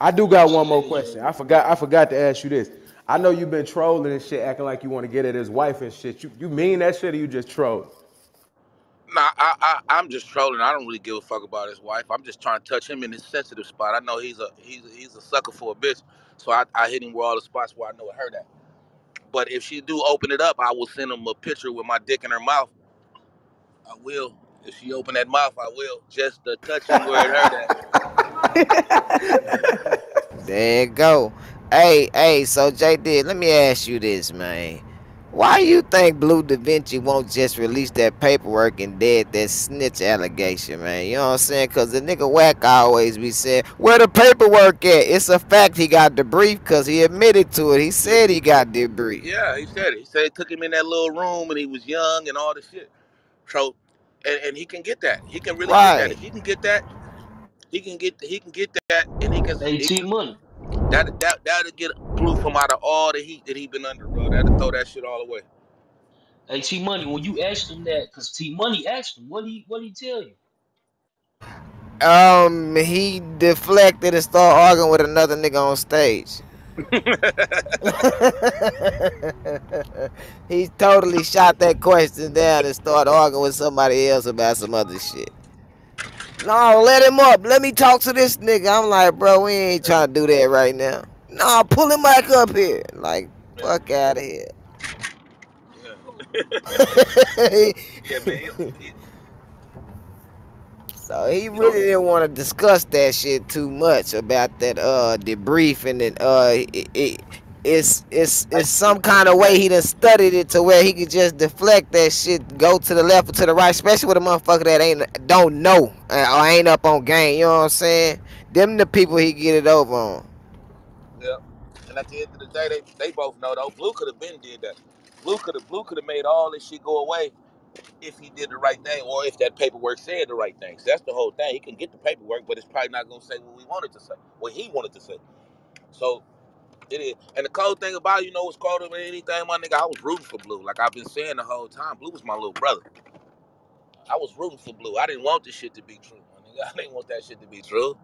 I do got one more question. I uh, forgot. I forgot to ask you this. I know you've been trolling and shit, acting like you want to get at his wife and shit. You you mean that shit or you just troll? Nah, I, I I'm just trolling. I don't really give a fuck about his wife. I'm just trying to touch him in his sensitive spot. I know he's a he's a, he's a sucker for a bitch, so I, I hit him where all the spots where I know it hurt at. But if she do open it up, I will send him a picture with my dick in her mouth. I will. If she open that mouth, I will. Just to touch him where it hurt at. There you go. Hey, hey, so JD, let me ask you this, man. Why you think Bleu DaVinci won't just release that paperwork and dead that snitch allegation, man? You know what I'm saying? Cause the nigga Wack always be saying, where the paperwork at? It's a fact he got the brief cause he admitted to it. He said he got the brief. Yeah, he said it. He said it took him in that little room and he was young and all this shit. So, and, and he can get that. He can really get that. If he can get that, he can get he can get that, and he can Hey, he Money. That that that'll get Bleu from out of all the heat that he been under, bro. That'll throw that shit all away. Hey, T Money. When you asked him that, cause T Money asked him, what he what he tell you? Um, he deflected and started arguing with another nigga on stage. he totally shot that question down and started arguing with somebody else about some other shit. No, let him up. Let me talk to this nigga. I'm like, bro, we ain't trying to do that right now. No, pull him back up here. Like, fuck out of here. yeah, man. He, he, So he really didn't want to discuss that shit too much about that uh debriefing and uh it, it, it's it's it's some kind of way he done studied it to where he could just deflect that shit, go to the left or to the right, especially with a motherfucker that ain't don't know or ain't up on game. You know what I'm saying? Them the people he get it over on. yeah. And at the end of the day, they they both know though. Bleu could have been did that. Bleu could have Bleu could have made all this shit go away if he did the right thing or if that paperwork said the right things. That's the whole thing. He can get the paperwork, but it's probably not gonna say what we wanted to say, what he wanted to say. So it is. And the cold thing about it, you know what's colder than anything, my nigga, I was rooting for Bleu. Like I've been saying the whole time. Bleu was my little brother. I was rooting for Bleu. I didn't want this shit to be true, my nigga. I didn't want that shit to be true.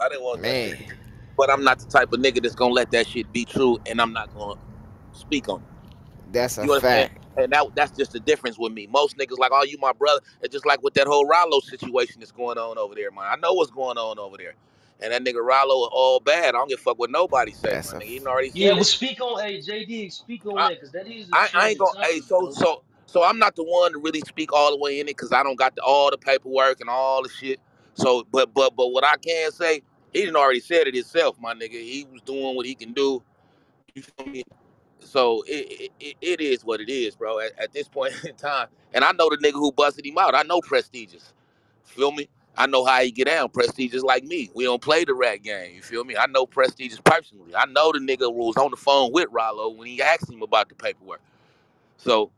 I didn't want that shit. Man, But I'm not the type of nigga that's gonna let that shit be true and I'm not gonna speak on it. that's a You fact. And that that's just the difference with me. Most niggas like, oh, you my brother. It's just like with that whole Rollo situation that's going on over there, man. I know what's going on over there. And that nigga Rollo is all bad. I don't give a fuck what nobody say, That's my a nigga. He already Yeah, said but it. speak on hey JD, speak on I, that, cause that is a I, I ain't trending gonna hey so so so I'm not the one to really speak all the way in it because I don't got the, all the paperwork and all the shit. So but but but what I can say, he didn't already said it himself, my nigga. He was doing what he can do. You feel me? So it, it, it it is what it is, bro. At, at this point in time, and I know the nigga who busted him out. I know prestigious. Feel me? I know how he get down. Prestigious like me. We don't play the rat game. You feel me? I know prestigious personally. I know the nigga who was on the phone with Rollo when he asked him about the paperwork. So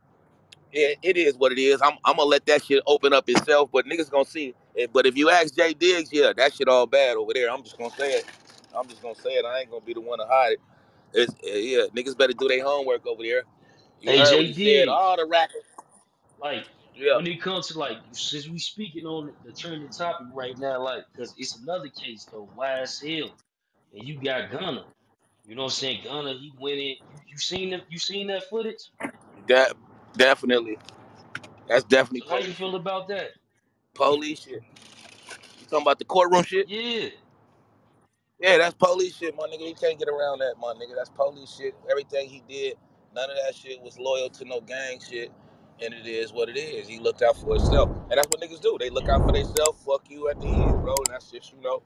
yeah, it is what it is. I'm I'm gonna let that shit open up itself, but niggas gonna see it. But if you ask J Diggs, yeah, that shit all bad over there. I'm just gonna say it. I'm just gonna say it. I ain't gonna be the one to hide it. It's, uh, yeah, niggas better do their homework over there. You Hey he said. All the rappers. like Yeah. when it comes to like since we speaking on the trending topic right now, like cause it's another case though, Hill, and you got Gunna. You know what I'm saying? Gunna, he went in. You, you seen them? You seen that footage? That definitely. That's definitely So how you feel about that? Police shit. You talking about the courtroom shit? Yeah. Yeah, that's police shit, my nigga. You can't get around that, my nigga. That's police shit. Everything he did, none of that shit was loyal to no gang shit. And it is what it is. He looked out for himself. And that's what niggas do. They look out for themselves. Fuck you at the end, bro. And that's just, you know.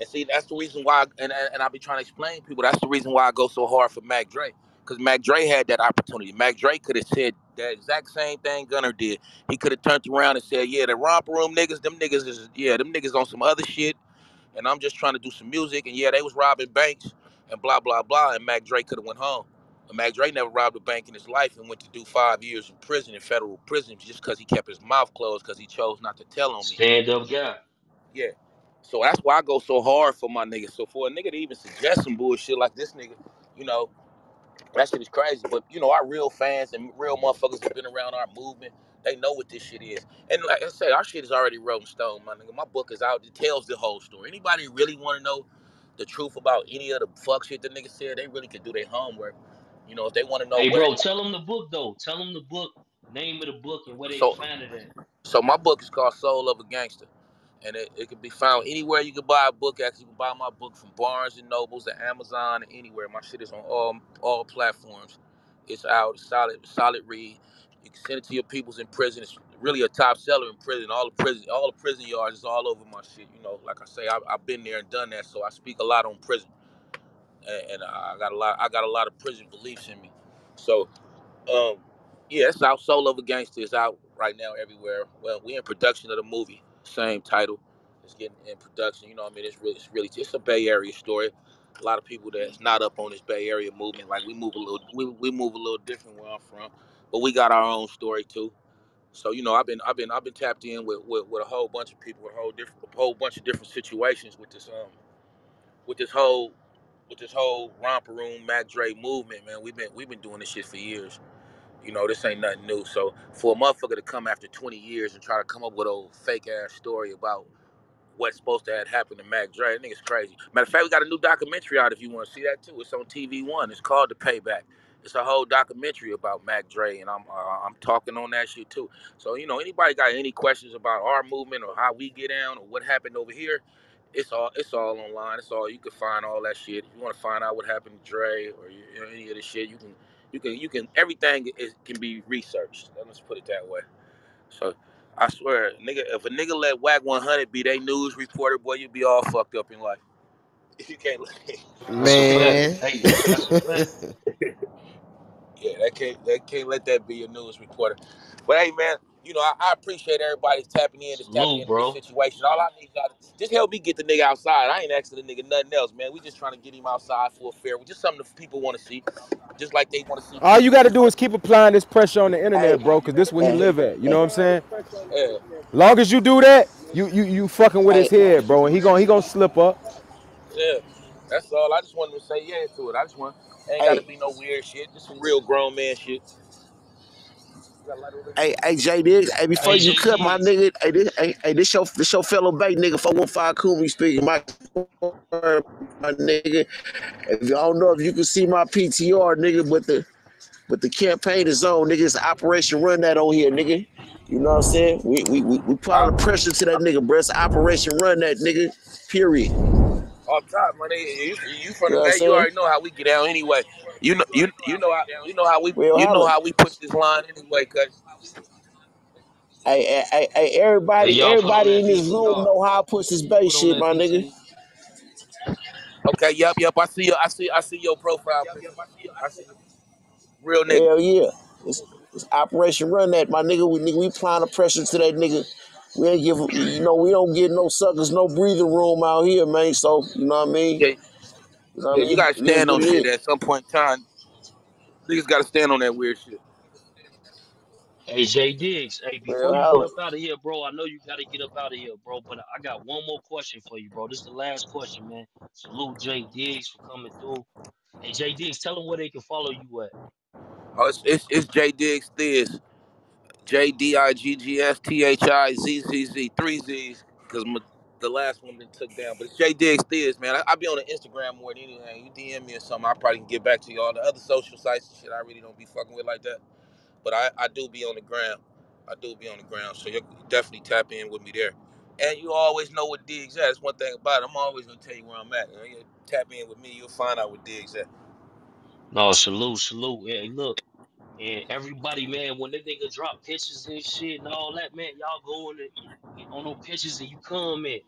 And see, that's the reason why, and, and, I be trying to explain to people, that's the reason why I go so hard for Mac Dre. Because Mac Dre had that opportunity. Mac Dre could have said the exact same thing Gunna did. He could have turned around and said, yeah, the romper room niggas, them niggas is, yeah, them niggas on some other shit. And I'm just trying to do some music. And yeah, they was robbing banks and blah, blah, blah. And Mac Dre could have went home. Mac Dre never robbed a bank in his life and went to do five years in prison, in federal prison, just because he kept his mouth closed because he chose not to tell on me. Stand up guy. Yeah. So that's why I go so hard for my niggas. So for a nigga to even suggest some bullshit like this nigga, you know, that shit is crazy. But you know, our real fans and real motherfuckers that been around our movement, they know what this shit is. And like I said, our shit is already Rolling Stone, my nigga. My book is out. It tells the whole story. Anybody really want to know the truth about any of the fuck shit the nigga said, they really could do their homework. You know, if they want to know Hey, bro, tell them the book though. Tell them the book, name of the book, and where they can so find it at. so my book is called Soul of a Gangster. and it, it can be found anywhere you can buy a book. Actually, you can buy my book from Barnes and Nobles, and Amazon, and anywhere. My shit is on all all platforms. It's out, solid, solid read. You can send it to your peoples in prison. It's really a top seller in prison. All the prison, all the prison yards is all over my shit. You know, like I say, I, I've been there and done that, so I speak a lot on prison, and, and I got a lot. I got a lot of prison beliefs in me. So, um, yeah, it's out. Soul of a Gangster is out right now everywhere. Well, we in production of the movie, same title. It's getting in production. You know, what I mean, it's really, it's really, it's a Bay Area story. A lot of people that's not up on this Bay Area movement, like we move a little, we, we move a little different where I'm from, but we got our own story too. So you know, I've been I've been I've been tapped in with, with, with a whole bunch of people, a whole different a whole bunch of different situations with this um with this whole with this whole romper room Mac Dre movement, man. We've been we've been doing this shit for years. You know, this ain't nothing new. So for a motherfucker to come after 20 years and try to come up with a fake ass story about what's supposed to have happened to Mac Dre. I think it's crazy. Matter of fact, we got a new documentary out if you want to see that too. It's on TV One. It's called The Payback. It's a whole documentary about Mac Dre, and I'm uh, I'm talking on that shit too. So you know, anybody got any questions about our movement or how we get down or what happened over here? It's all it's all online. It's all you can find all that shit. If you want to find out what happened to Dre or you, you know, any of the shit, you can you can you can everything is, can be researched. Let's put it that way. So I swear, nigga, if a nigga let Wack 100 be they news reporter, boy, you be all fucked up in life. If you can't. Man. Hey, that's a fact. yeah, they can't, they can't let that be your news reporter. But hey, man, you know, I, I appreciate everybody tapping in, just tapping Salute, into bro. this situation. All I need y'all to just help me get the nigga outside. I ain't asking the nigga nothing else, man. We just trying to get him outside for a fair, just something the people want to see, just like they want to see. All you got to do is keep applying this pressure on the internet, bro, because this where he live at. You know what I'm saying? Yeah, Long as you do that, you you you fucking with his head, bro, and he gon' he gonna slip up. yeah. That's all. I just wanted to say yeah to it. I just want ain't got to be no weird shit. Just some real grown man shit. Hey, hey, J Diggs. Hey, before Hey, you cut my nigga, hey, this, hey, hey, this your this your fellow Bay nigga, 415 Kumi speaking. My, my nigga. If you don't know if you can see my PTR, nigga, but the but the campaign is on, nigga. It's Operation Run That on here, nigga. You know what I'm saying? We we we, we the pressure to that nigga, bro. It's Operation Run That, nigga. Period. Off top, man. You, you from You the know I'm Bay, you already know how we get down anyway. You know, you you know how you know how we Well, you know how we push this line anyway, cuz. Hey, hey, hey, hey, Hey, everybody, y'all put everybody in this room PTR. know how I push this Bay Put on shit, that my nigga. Okay, yep, yep. I see you. I see. I see your profile picture. I see you. real nigga. Hell yeah. It's, it's Operation Run That, my nigga. We nigga, we applying the pressure to that nigga. We ain't give you know, we don't get no suckers, no breathing room out here, man. So, you know what I mean? Yeah, You know what yeah. I You gotta stand on shit at some point in time. Niggas gotta stand on that weird shit. Hey, J Diggs. Hey, Man, before you get up out of here, bro, I know you got to get up out of here, bro. But I got one more question for you, bro. This is the last question, man. Salute J Diggs for coming through. Hey, J Diggs, tell them where they can follow you at. Oh, it's it's, it's J Diggs Thiz. J D I G G S T H I Z Z Z three Z's because the last one been took down. But it's J Diggs man. I, I be on the Instagram more than anything. You DM me or something, I probably can get back to you. All the other social sites and shit, I really don't be fucking with like that. But I, I do be on the ground. I do be on the ground, so you definitely tap in with me there. And you always know what Diggs at. That's one thing about it. I'm always gonna tell you where I'm at. You, know, you tap in with me, you'll find out what Diggs at. No, salute, salute. Hey, look. And everybody, man, when they nigga drop pictures and shit and all that, man, y'all go on, the, on those pictures and you comment.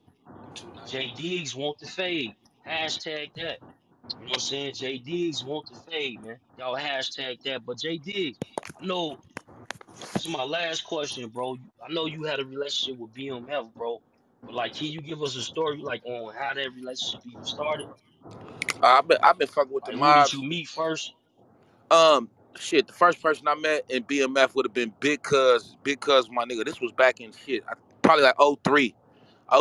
J Diggs want the fade. Hashtag that. You know what I'm saying? J Diggs want the fade, man. Y'all hashtag that. But J Diggs, I know this is my last question, bro. I know you had a relationship with BMF, bro. But like, can you give us a story like on how that relationship even started? Uh, I've been I've been fucking with the Like, who did mobs you meet first? Um, shit, the first person I met in BMF would have been Big Cuz, Big Cuz, my nigga. This was back in shit, probably like 03.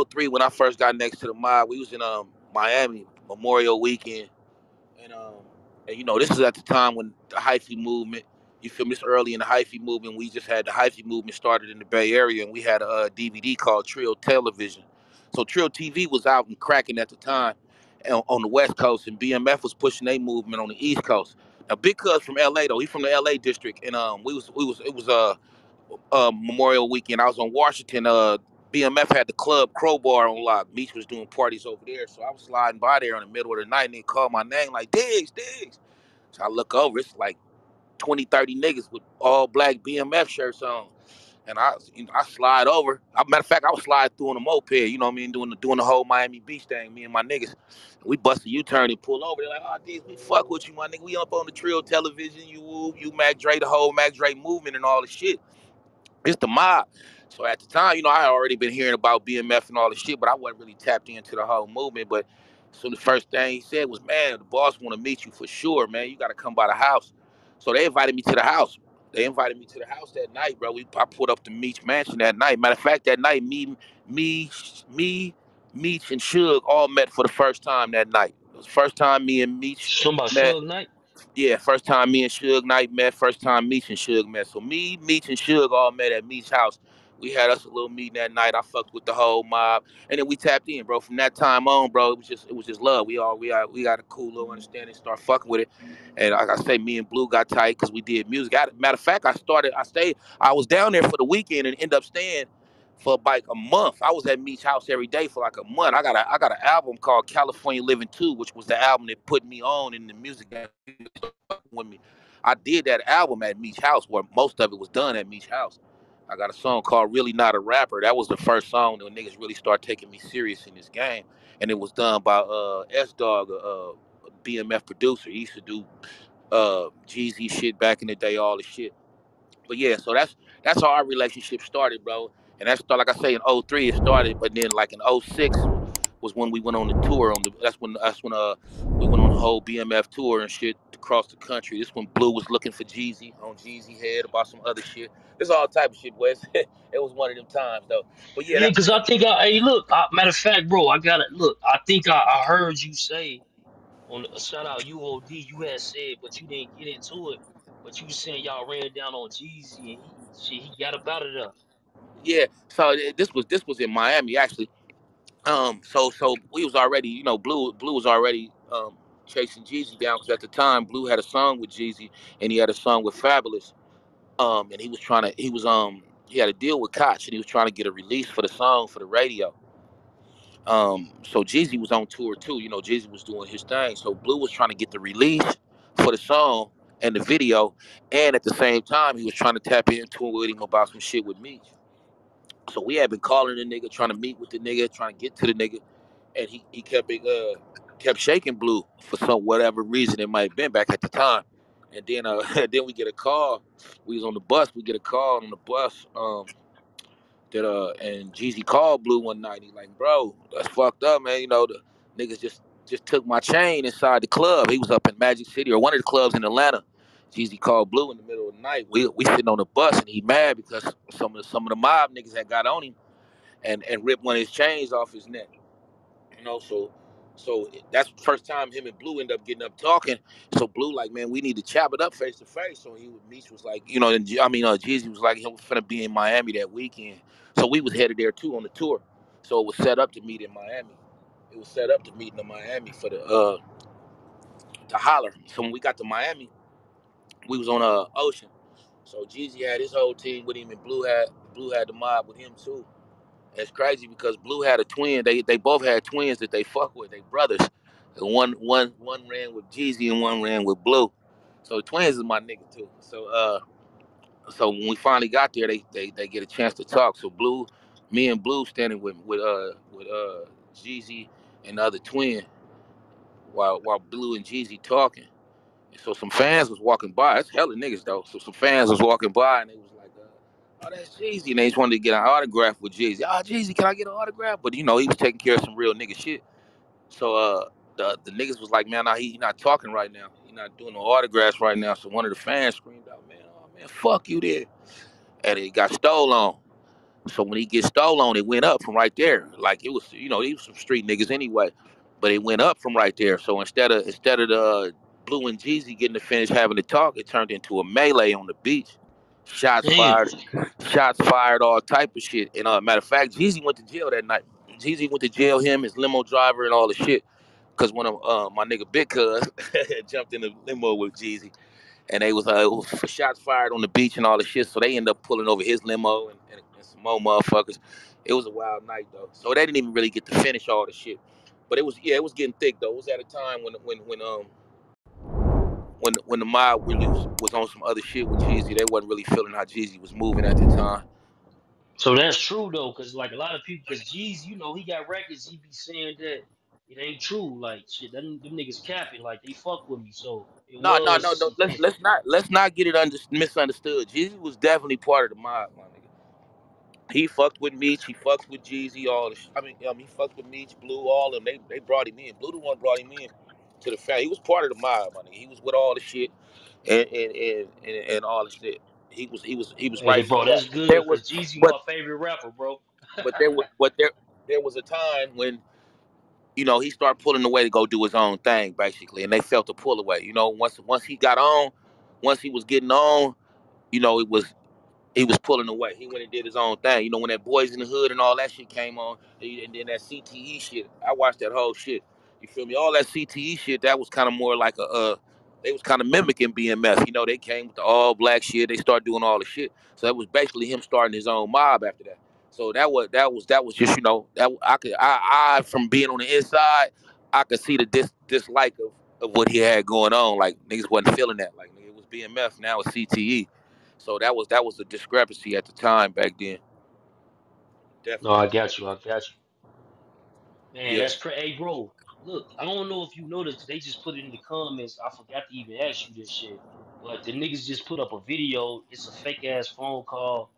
03 when I first got next to the mob. We was in um Miami Memorial Weekend, and um, and you know this is at the time when the hyphy movement. You feel me? This early in the hyphy movement. We just had the hyphy movement started in the Bay Area, and we had a, uh DVD called Trill Television. So Trill TV was out and cracking at the time on the West Coast, and BMF was pushing their movement on the East Coast. Now, Big Cuz from LA though, he from the LA district, and um, we was we was it was uh, uh Memorial Weekend. I was on Washington. Uh, BMF had the club Crobar on lock. Meech was doing parties over there, so I was sliding by there in the middle of the night, and they called my name like Diggs, Diggs. So I look over, it's like 20, 30 niggas with all black BMF shirts on. And I, you know, I slide over. Matter of fact, I was sliding through on a moped. You know what I mean, doing the doing the whole Miami Beach thing. Me and my niggas, we bust a U turn and pull over. They're like, "Oh, these we fuck with you, my nigga. We up on the Trill television. You you Mac Dre, the whole Mac Dre movement and all the shit." it's the mob. So at the time, you know, I had already been hearing about BMF and all the shit, but I wasn't really tapped into the whole movement. But so the first thing he said was, "Man, the boss want to meet you for sure, man. You got to come by the house." So they invited me to the house. They invited me to the house that night, bro. We I pulled up to Meech Mansion that night. Matter of fact, that night, me, me, me, Meech, and Suge all met for the first time that night. It was the first time me and Meech about met. Suge Knight. Yeah, first time me and Suge Knight met. First time Meech and Suge met. So me, Meech, and Suge all met at Meech's house. We had us a little meeting that night. I fucked with the whole mob, and then we tapped in, bro. From that time on, bro, it was just it was just love. We all we got we got a cool little understanding. Start fucking with it, and like I say, me and Bleu got tight because we did music. I, matter of fact, I started. I stayed. I was down there for the weekend and end up staying for like a month. I was at Meech's house every day for like a month. I got a I got an album called California Living 2, which was the album that put me on in the music with me. I did that album at Meech's house where most of it was done at Meech's house. I got a song called Really Not a Rapper. That was the first song when niggas really start taking me serious in this game. And it was done by uh S Dog, a BMF producer. He used to do uh Jeezy shit back in the day, all the shit. But yeah, so that's that's how our relationship started, bro. And that's like I say in 03 it started, but then like in 06 was when we went on the tour on the that's when that's when uh we went on the whole BMF tour and shit across the country. This when Bleu was looking for Jeezy on Jeezy head about some other shit. There's all type of shit, boys. it was one of them times though. But yeah, Yeah, cause I think I hey look, I, matter of fact, bro, I got it. Look, I think I, I heard you say on a shout out UOD, you had said, but you didn't get into it. But you saying y'all ran down on Jeezy and he shit, he got up out of there. yeah. So eh, this was this was in Miami actually. Um, so so we was already, you know, Bleu Bleu was already um chasing Jeezy down because at the time Bleu had a song with Jeezy and he had a song with Fabolous. Um, and he was trying to he was um he had a deal with Koch and he was trying to get a release for the song for the radio. Um, so Jeezy was on tour too. You know, Jeezy was doing his thing. So Bleu was trying to get the release for the song and the video, and at the same time he was trying to tap into it with him about some shit with Meech. So we had been calling the nigga, trying to meet with the nigga, trying to get to the nigga, and he he kept it, uh kept shaking Bleu for some whatever reason it might have been back at the time. And then uh then we get a call. We was on the bus. We get a call on the bus. Um, that uh and Jeezy called Bleu one night. He's like, bro, that's fucked up, man. You know the niggas just just took my chain inside the club. He was up in Magic City or one of the clubs in Atlanta. Jeezy called Bleu in the middle of the night. We we sitting on the bus and he mad because some of the some of the mob niggas had got on him and and ripped one of his chains off his neck. You know, so so that's the first time him and Bleu end up getting up talking. So Bleu like, man, we need to chop it up face to face. So he with Meech was like, you know, and I mean, uh, Jeezy was like, he was finna be in Miami that weekend. So we was headed there too on the tour. So it was set up to meet in Miami. It was set up to meet in Miami for the uh to holler. So when we got to Miami, we was on uh Ocean. So Jeezy had his whole team with him, and Bleu had Bleu had the mob with him too. It's crazy because Bleu had a twin. They they both had twins that they fuck with. They brothers. And one one one ran with Jeezy and one ran with Bleu. So twins is my nigga too. So uh so when we finally got there, they they, they get a chance to talk. So Bleu, me and Bleu standing with with uh with uh Jeezy and the other twin while while Bleu and Jeezy talking. And so some fans was walking by. It's hella niggas though. So some fans was walking by and they was "Oh, that's Jeezy," and they just wanted to get an autograph with Jeezy. Oh, Jeezy, can I get an autograph? But you know, he was taking care of some real nigga shit. So uh, the the niggas was like, "Man, nah, he, he not talking right now. He not doing no autographs right now." So one of the fans screamed out, "Man, oh man, fuck you there!" And it got stole on. So when he gets stole on, it went up from right there. Like it was, you know, he was some street niggas anyway, but it went up from right there. So instead of instead of the Bleu and Jeezy getting to finish having the talk, it turned into a melee on the beach. Shots Damn. fired, shots fired, all type of shit. And uh, matter of fact, Jeezy went to jail that night. Jeezy went to jail, him, his limo driver, and all the shit. Cause one of uh, my nigga Big Cuz jumped in the limo with Jeezy, and they was uh, it was shots fired on the beach and all the shit. So they ended up pulling over his limo and, and, and some more motherfuckers. It was a wild night though. So they didn't even really get to finish all the shit. But it was yeah, it was getting thick though. It was at a time when when when um when when the mob really was, was on some other shit with Jeezy. They wasn't really feeling how Jeezy was moving at the time. So that's true though, cause like a lot of people, cause Jeezy, you know, he got records. He be saying that it ain't true. Like shit, them, them niggas capping. Like they fuck with me. So it No, no, no, was no. Let's let's not let's not get it under, misunderstood. Jeezy was definitely part of the mob, my nigga. He fucked with Meech. He fucked with Jeezy. All the sh- I mean, um, he fucked with Meech, Bleu, all of them. They they brought him in. Bleu the one brought him in to the family. He was part of the mob, my nigga. He was with all the shit and and and, and, and all the shit. He was he was he was right bro, that. that's good, There was, Jeezy my favorite rapper, bro. but there was but there there was a time when you know he started pulling away to go do his own thing, basically, and they felt the pull away. You know, once once he got on, once he was getting on, you know, it was he was pulling away. He went and did his own thing. You know, when that Boys in the Hood and all that shit came on, and then that CTE shit, I watched that whole shit. You feel me? All that CTE shit, that was kind of more like a, uh, they was kind of mimicking BMF. You know, they came with the all black shit. They started doing all the shit. So that was basically him starting his own mob after that. So that was that was that was just you know that I could I I from being on the inside, I could see the dis, dislike of, of what he had going on. Like niggas wasn't feeling that. Like it was BMF. Now it's CTE. So that was that was the discrepancy at the time back then. No, I got you. I got you. Man, Yeah. that's crazy. Hey, bro, look, I don't know if you noticed, they just put it in the comments. I forgot to even ask you this shit. But the niggas just put up a video. It's a fake ass phone call.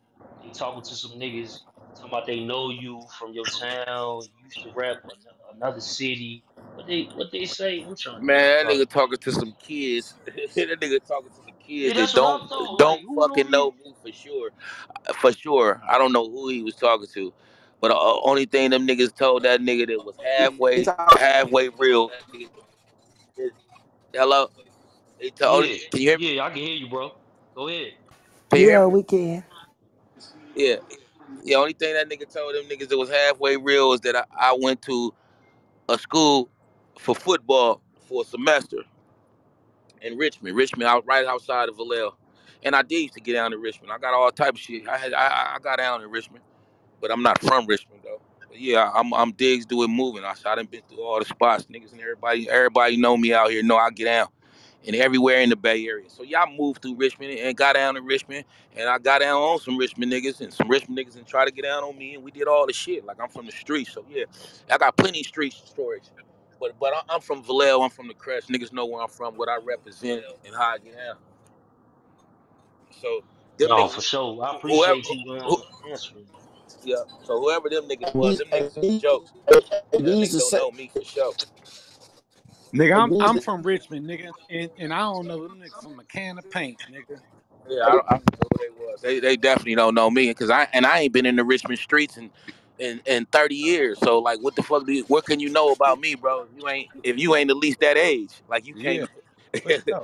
They talking to some niggas, talking about they know you from your town. You used to rap an- another city. What they what they say? I'm trying to Man, that nigga talking to some kids. that nigga talking to some kids that's that don't don't know fucking know me for sure. For sure. I don't know who he was talking to. But the uh, only thing them niggas told that nigga that was halfway halfway real. is- Hello? He told Yeah, can you hear me? yeah, I can hear you, bro. Go ahead. Can Yeah, we can. Yeah. The only thing that nigga told them niggas that was halfway real is that I, I went to a school for football for a semester in Richmond. Richmond, out right outside of Vallejo. And I did used to get down to Richmond. I got all type of shit. I had I, I I got down in Richmond, but I'm not from Richmond though. But yeah, I'm I'm digs doing moving. I, I done been through all the spots, niggas and everybody. Everybody know me out here. Know I get down. And everywhere in the Bay Area. So y'all moved through Richmond and got down to Richmond. And I got down on some Richmond niggas and some Richmond niggas and try to get down on me. And we did all the shit. Like I'm from the streets. So yeah, I got plenty of street stories. But but I- I'm from Vallejo. I'm from the Crest. Niggas know where I'm from, what I represent, and how I get down. So No, for sure. I who- whoever, appreciate you who. Yeah. So whoever them niggas was, These, them niggas is these, jokes. Yeah, these niggas the don't same. know me for sure. Nigga, I'm I'm from Richmond, nigga, and, and I don't know them niggas from a can of paint, nigga. Yeah, I don't, I don't know who they was. They they definitely don't know me because I and I ain't been in the Richmond streets and in, in 30 years. So like, what the fuck? Do you, what can you know about me, bro? If you ain't if you ain't at least that age, like you can't. for sure,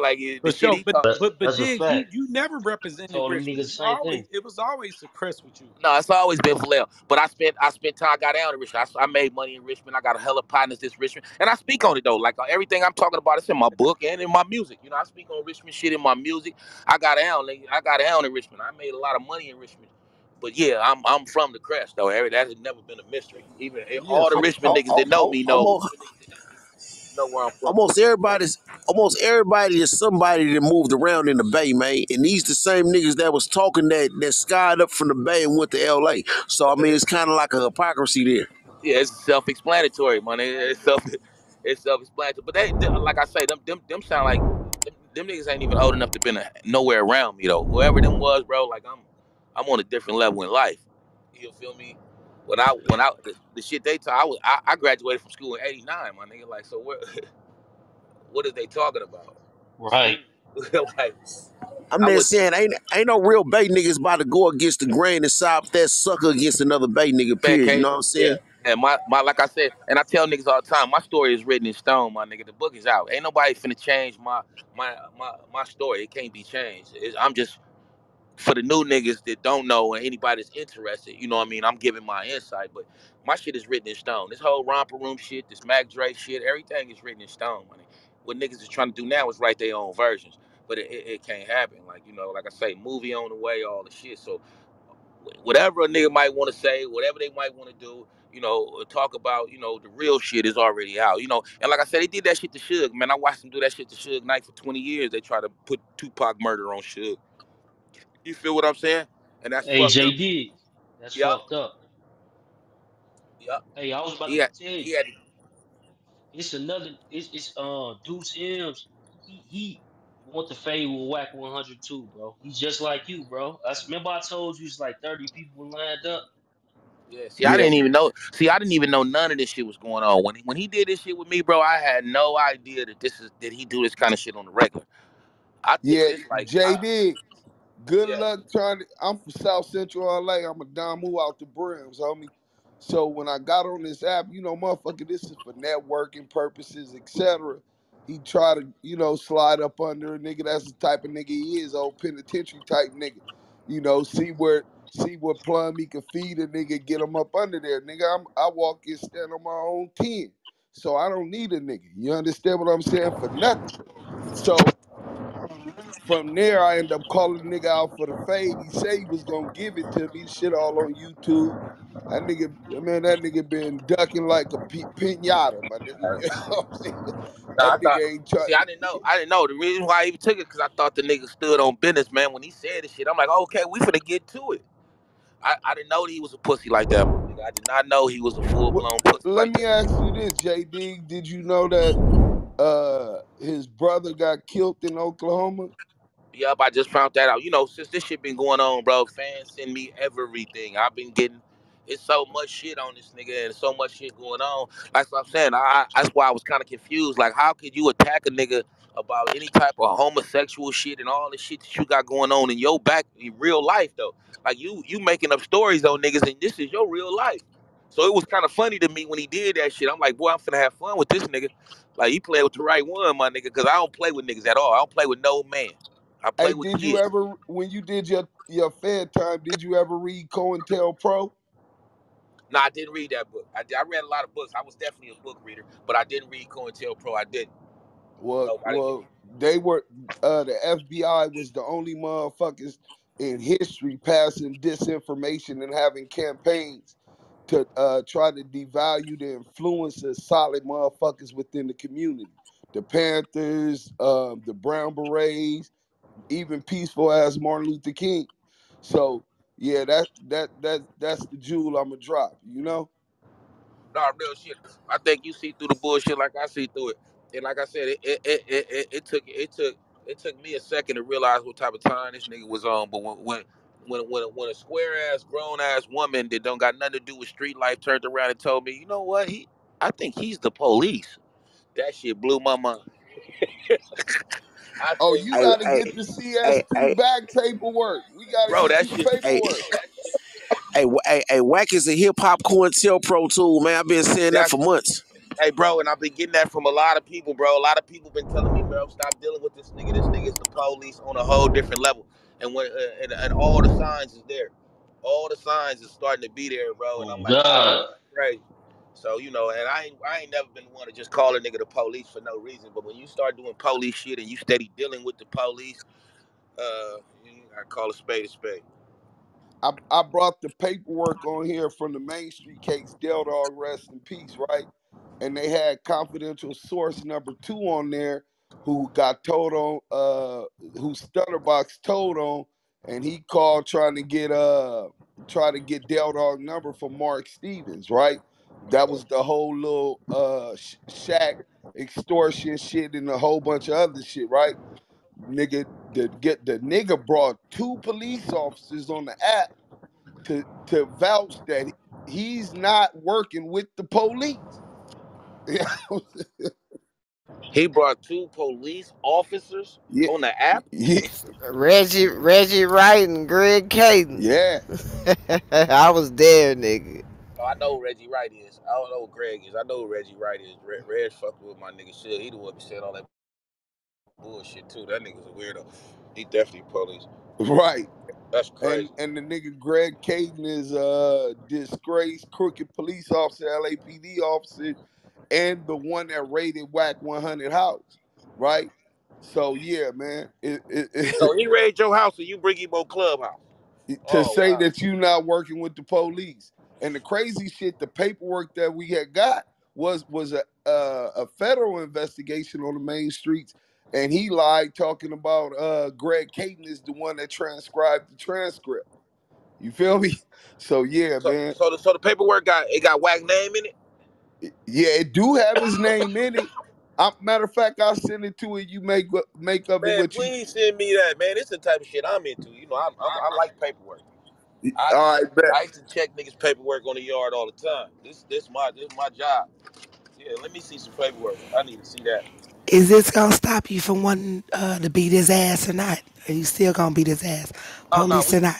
like the for shit sure. he But talk. That, but but that's a Diggs, you fact. you never I represented told them niggas Richmond. the You same always thing. it was always suppressed with you. No, it's always been Vallejo. But I spent I spent time. I got down in Richmond. I, I made money in Richmond. I got a hella partners this Richmond, and I speak on it though. Like uh, everything I'm talking about, it's in my book and in my music. You know, I speak on Richmond shit in my music. I got down. nigga. I got down in Richmond. I made a lot of money in Richmond. But yeah, I'm I'm from the crest though. Every- That has never been a mystery. Even eh, Yeah, all the for Richmond sure. niggas that know me know almost, know where I'm from. almost everybody's almost everybody is somebody that moved around in the Bay, man. And these the same niggas that was talking that that skied up from the Bay and went to L.A. So I mean, it's kind of like a hypocrisy there. Yeah, it's self-explanatory, man. It's self, it's self-explanatory. But they, they- like I say, them, them, them sound like them, them niggas ain't even old enough to been a, nowhere around me though. Whoever them was, bro, like I'm, I'm on a different level in life. You feel me? When I, when I, the, the shit they talk, I was, I, I graduated from school in '89, my nigga. Like, so what, what are they talking about? Right. Mm. Like, I'm I just was, saying, ain't ain't no real Bay niggas about to go against the grain and side with that sucker against another Bay nigga. man, Period. You know what I'm yeah. saying? And my, my, like I said, and I tell niggas all the time, my story is written in stone, my nigga. The book is out. Ain't nobody finna change my, my, my, my story. It can't be changed. It's, I'm just for the new niggas that don't know and anybody that's interested. You know what I mean? I'm giving my insight, but my shit is written in stone. This whole romper room shit, this Mac Dre shit, everything is written in stone, money. What niggas is trying to do now is write their own versions, but it, it, it can't happen. Like you know, like I say, movie on the way, all the shit. So whatever a nigga might want to say, whatever they might want to do, you know, uh, talk about, you know, the real shit is already out, you know. And like I said, they did that shit to Suge, man. I watched them do that shit to Suge Knight for 20 years. They try to put Tupac murder on Suge. You feel what I'm saying? And that's Hey, fucked up. JD. That's Yup, fucked up. yup. Hey, I was about He to had tell you. had It's another. It's it's uh Deuce M's. He he want to fade with Wack 100 too, bro. He's just like you, bro. I s- remember I told you it's like 30 people lined up. Yeah, see, I didn't even know. See, I didn't even know none of this shit was going on when he, when he did this shit with me, bro. I had no idea that this is that he do this kind of shit on the regular. I think Yeah, it's like, J I, Diggs. Good yeah, luck trying to. I'm from South Central LA. I'm a Damu out the brims, homie. So when I got on this app, you know, motherfucker, this is for networking purposes, etc. He tried to, you know, slide up under a nigga. That's the type of nigga he is, old penitentiary type nigga. You know, see where see what plum he can feed a nigga, get him up under there. Nigga, I'm I walk and stand on my own ten. So I don't need a nigga. You understand what I'm saying? For nothing. So from there, I end up calling the nigga out for the fade. He said he was gonna give it to me. Shit all on YouTube. That nigga, man, that nigga been ducking like a pi- pinata, my nigga. You know what I'm? Nah, I That thought. trying. See, I didn't know. I didn't know the reason why I even took it because I thought the nigga stood on business, man. When he said this shit, I'm like, okay, we finna get to it. I, I didn't know that he was a pussy like that, nigga. I did not know he was a full blown pussy let like me that. ask you this, JD. Did you know that uh his brother got killed in Oklahoma? Yup, I just found that out. You know, since this shit been going on, bro, fans send me everything. I've been getting it's so much shit on this nigga and so much shit going on. Like I'm saying, I, that's why I was kind of confused. Like, how could you attack a nigga about any type of homosexual shit and all the shit that you got going on in your back in real life though? Like you you making up stories on niggas and this is your real life. So it was kind of funny to me when he did that shit. I'm like, boy, I'm finna have fun with this nigga. Like he played with the right one, my nigga, because I don't play with niggas at all. I don't play with no man. I play Hey, with did you ever, when you did your your Fed time, did you ever read COINTELPRO? Pro? No, I didn't read that book. I, I read a lot of books. I was definitely a book reader, but I didn't read COINTELPRO. I didn't. Well, No, I didn't well, they were uh the FBI was the only motherfuckers in history passing disinformation and having campaigns to uh try to devalue the influence of solid motherfuckers within the community. The Panthers, um, the Brown Berets, even peaceful as Martin Luther King. So yeah, that that that that's the jewel I'ma drop, you know? No, real shit. I think you see through the bullshit like I see through it. And like I said, it it, it, it, it, it took it took it took me a second to realize what type of time this nigga was on. But when when when when, when a square ass grown ass woman that don't got nothing to do with street life turned around and told me, you know what, he I think he's the police. That shit blew my mind. I Oh, you Hey, gotta hey, get the hey, CS2 hey, back paperwork. We gotta bro, get that you shit. hey, paperwork. hey, hey, hey, Wack is a hip hop COINTELPRO tool, man. I've been saying that for months. Hey, bro, and I've been getting that from a lot of people, bro. A lot of people been telling me, bro, stop dealing with this nigga. This nigga is the police on a whole different level. And when uh, and, and all the signs is there, all the signs is starting to be there, bro. And I'm like, wow, God. crazy. So you know, and I ain't I ain't never been one to just call a nigga the police for no reason. But when you start doing police shit and you steady dealing with the police, uh, gotta call a spade a spade. I, I brought the paperwork on here from the Main Street case, Del Dog, rest in peace, right? And they had confidential source number two on there who got told on, uh, who Stutterbox told on, and he called trying to get, uh, try to get Del Dog number for Mark Stevens, right? That was the whole little, uh, sh- shack extortion shit and a whole bunch of other shit, right? Nigga, the get the nigga brought two police officers on the app to to vouch that he's not working with the police. He brought two police officers yeah, on the app. yeah, Reggie, Reggie Wright and Greg Kading. yeah. I was there, nigga. Oh, I know Reggie Wright is. I don't know who Greg is. I know Reggie Wright is. Red, Red fucking with my nigga shit. He the one be saying all that bullshit too. That nigga's a weirdo. He definitely police. right. That's And crazy. and the nigga Greg Kading is a disgraced crooked police officer, LAPD officer, and the one that raided Wack 100 House, right? So yeah, man. It, it, it, So he raided your house and you bring him on Clubhouse. to Oh say wow. that you not working with the police. And the crazy shit, the paperwork that we had got was was a uh, a federal investigation on the main streets, and he lied talking about uh, Greg Kading is the one that transcribed the transcript. You feel me? So yeah, So man. so the so the paperwork got it got Wack name in it. Yeah, it do have his name in it. I, matter of fact, I'll send it to you. You make what- make it Man, what you. please send me that, man. This the type of shit I'm into. You know, I'm, I'm, I like paperwork. I All right, bet. I used to check niggas' paperwork on the yard all the time. This this my this my job. Yeah, let me see some paperwork. I need to see that. Is this gonna stop you from wanting uh, to beat his ass or not? Are you still gonna beat his ass, Oh no, police we or not?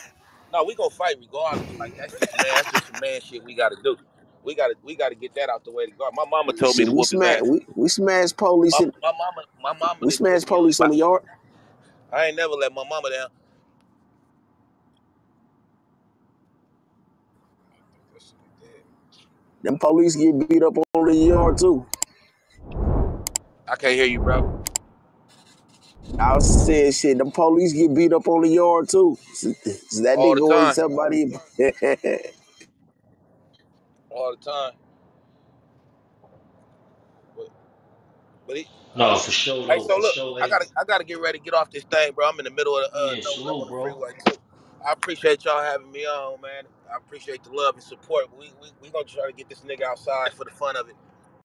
no, we gonna fight regardless. Like that's just man, that's just some man shit we gotta do. We gotta we gotta get that out the way to guard. My mama told me Shit, to we whoop his smash ass. we, we smash police My, in, my mama my mama we didn't put smash me on police on the yard. I ain't never let my mama down. Them police get beat up on the yard too. I can't hear you, bro. I was saying shit, them police get beat up on the yard too. So, so that All nigga always somebody All the time. But, but he, No, uh, for sure hey, so For look, sure. I gotta I gotta get ready to get off this thing, bro. I'm in the middle of the uh, yeah, nowhere. I'm salute, on the bro. freeway too. I appreciate y'all having me on, man. I appreciate the love and support. We we we gonna try to get this nigga outside for the fun of it.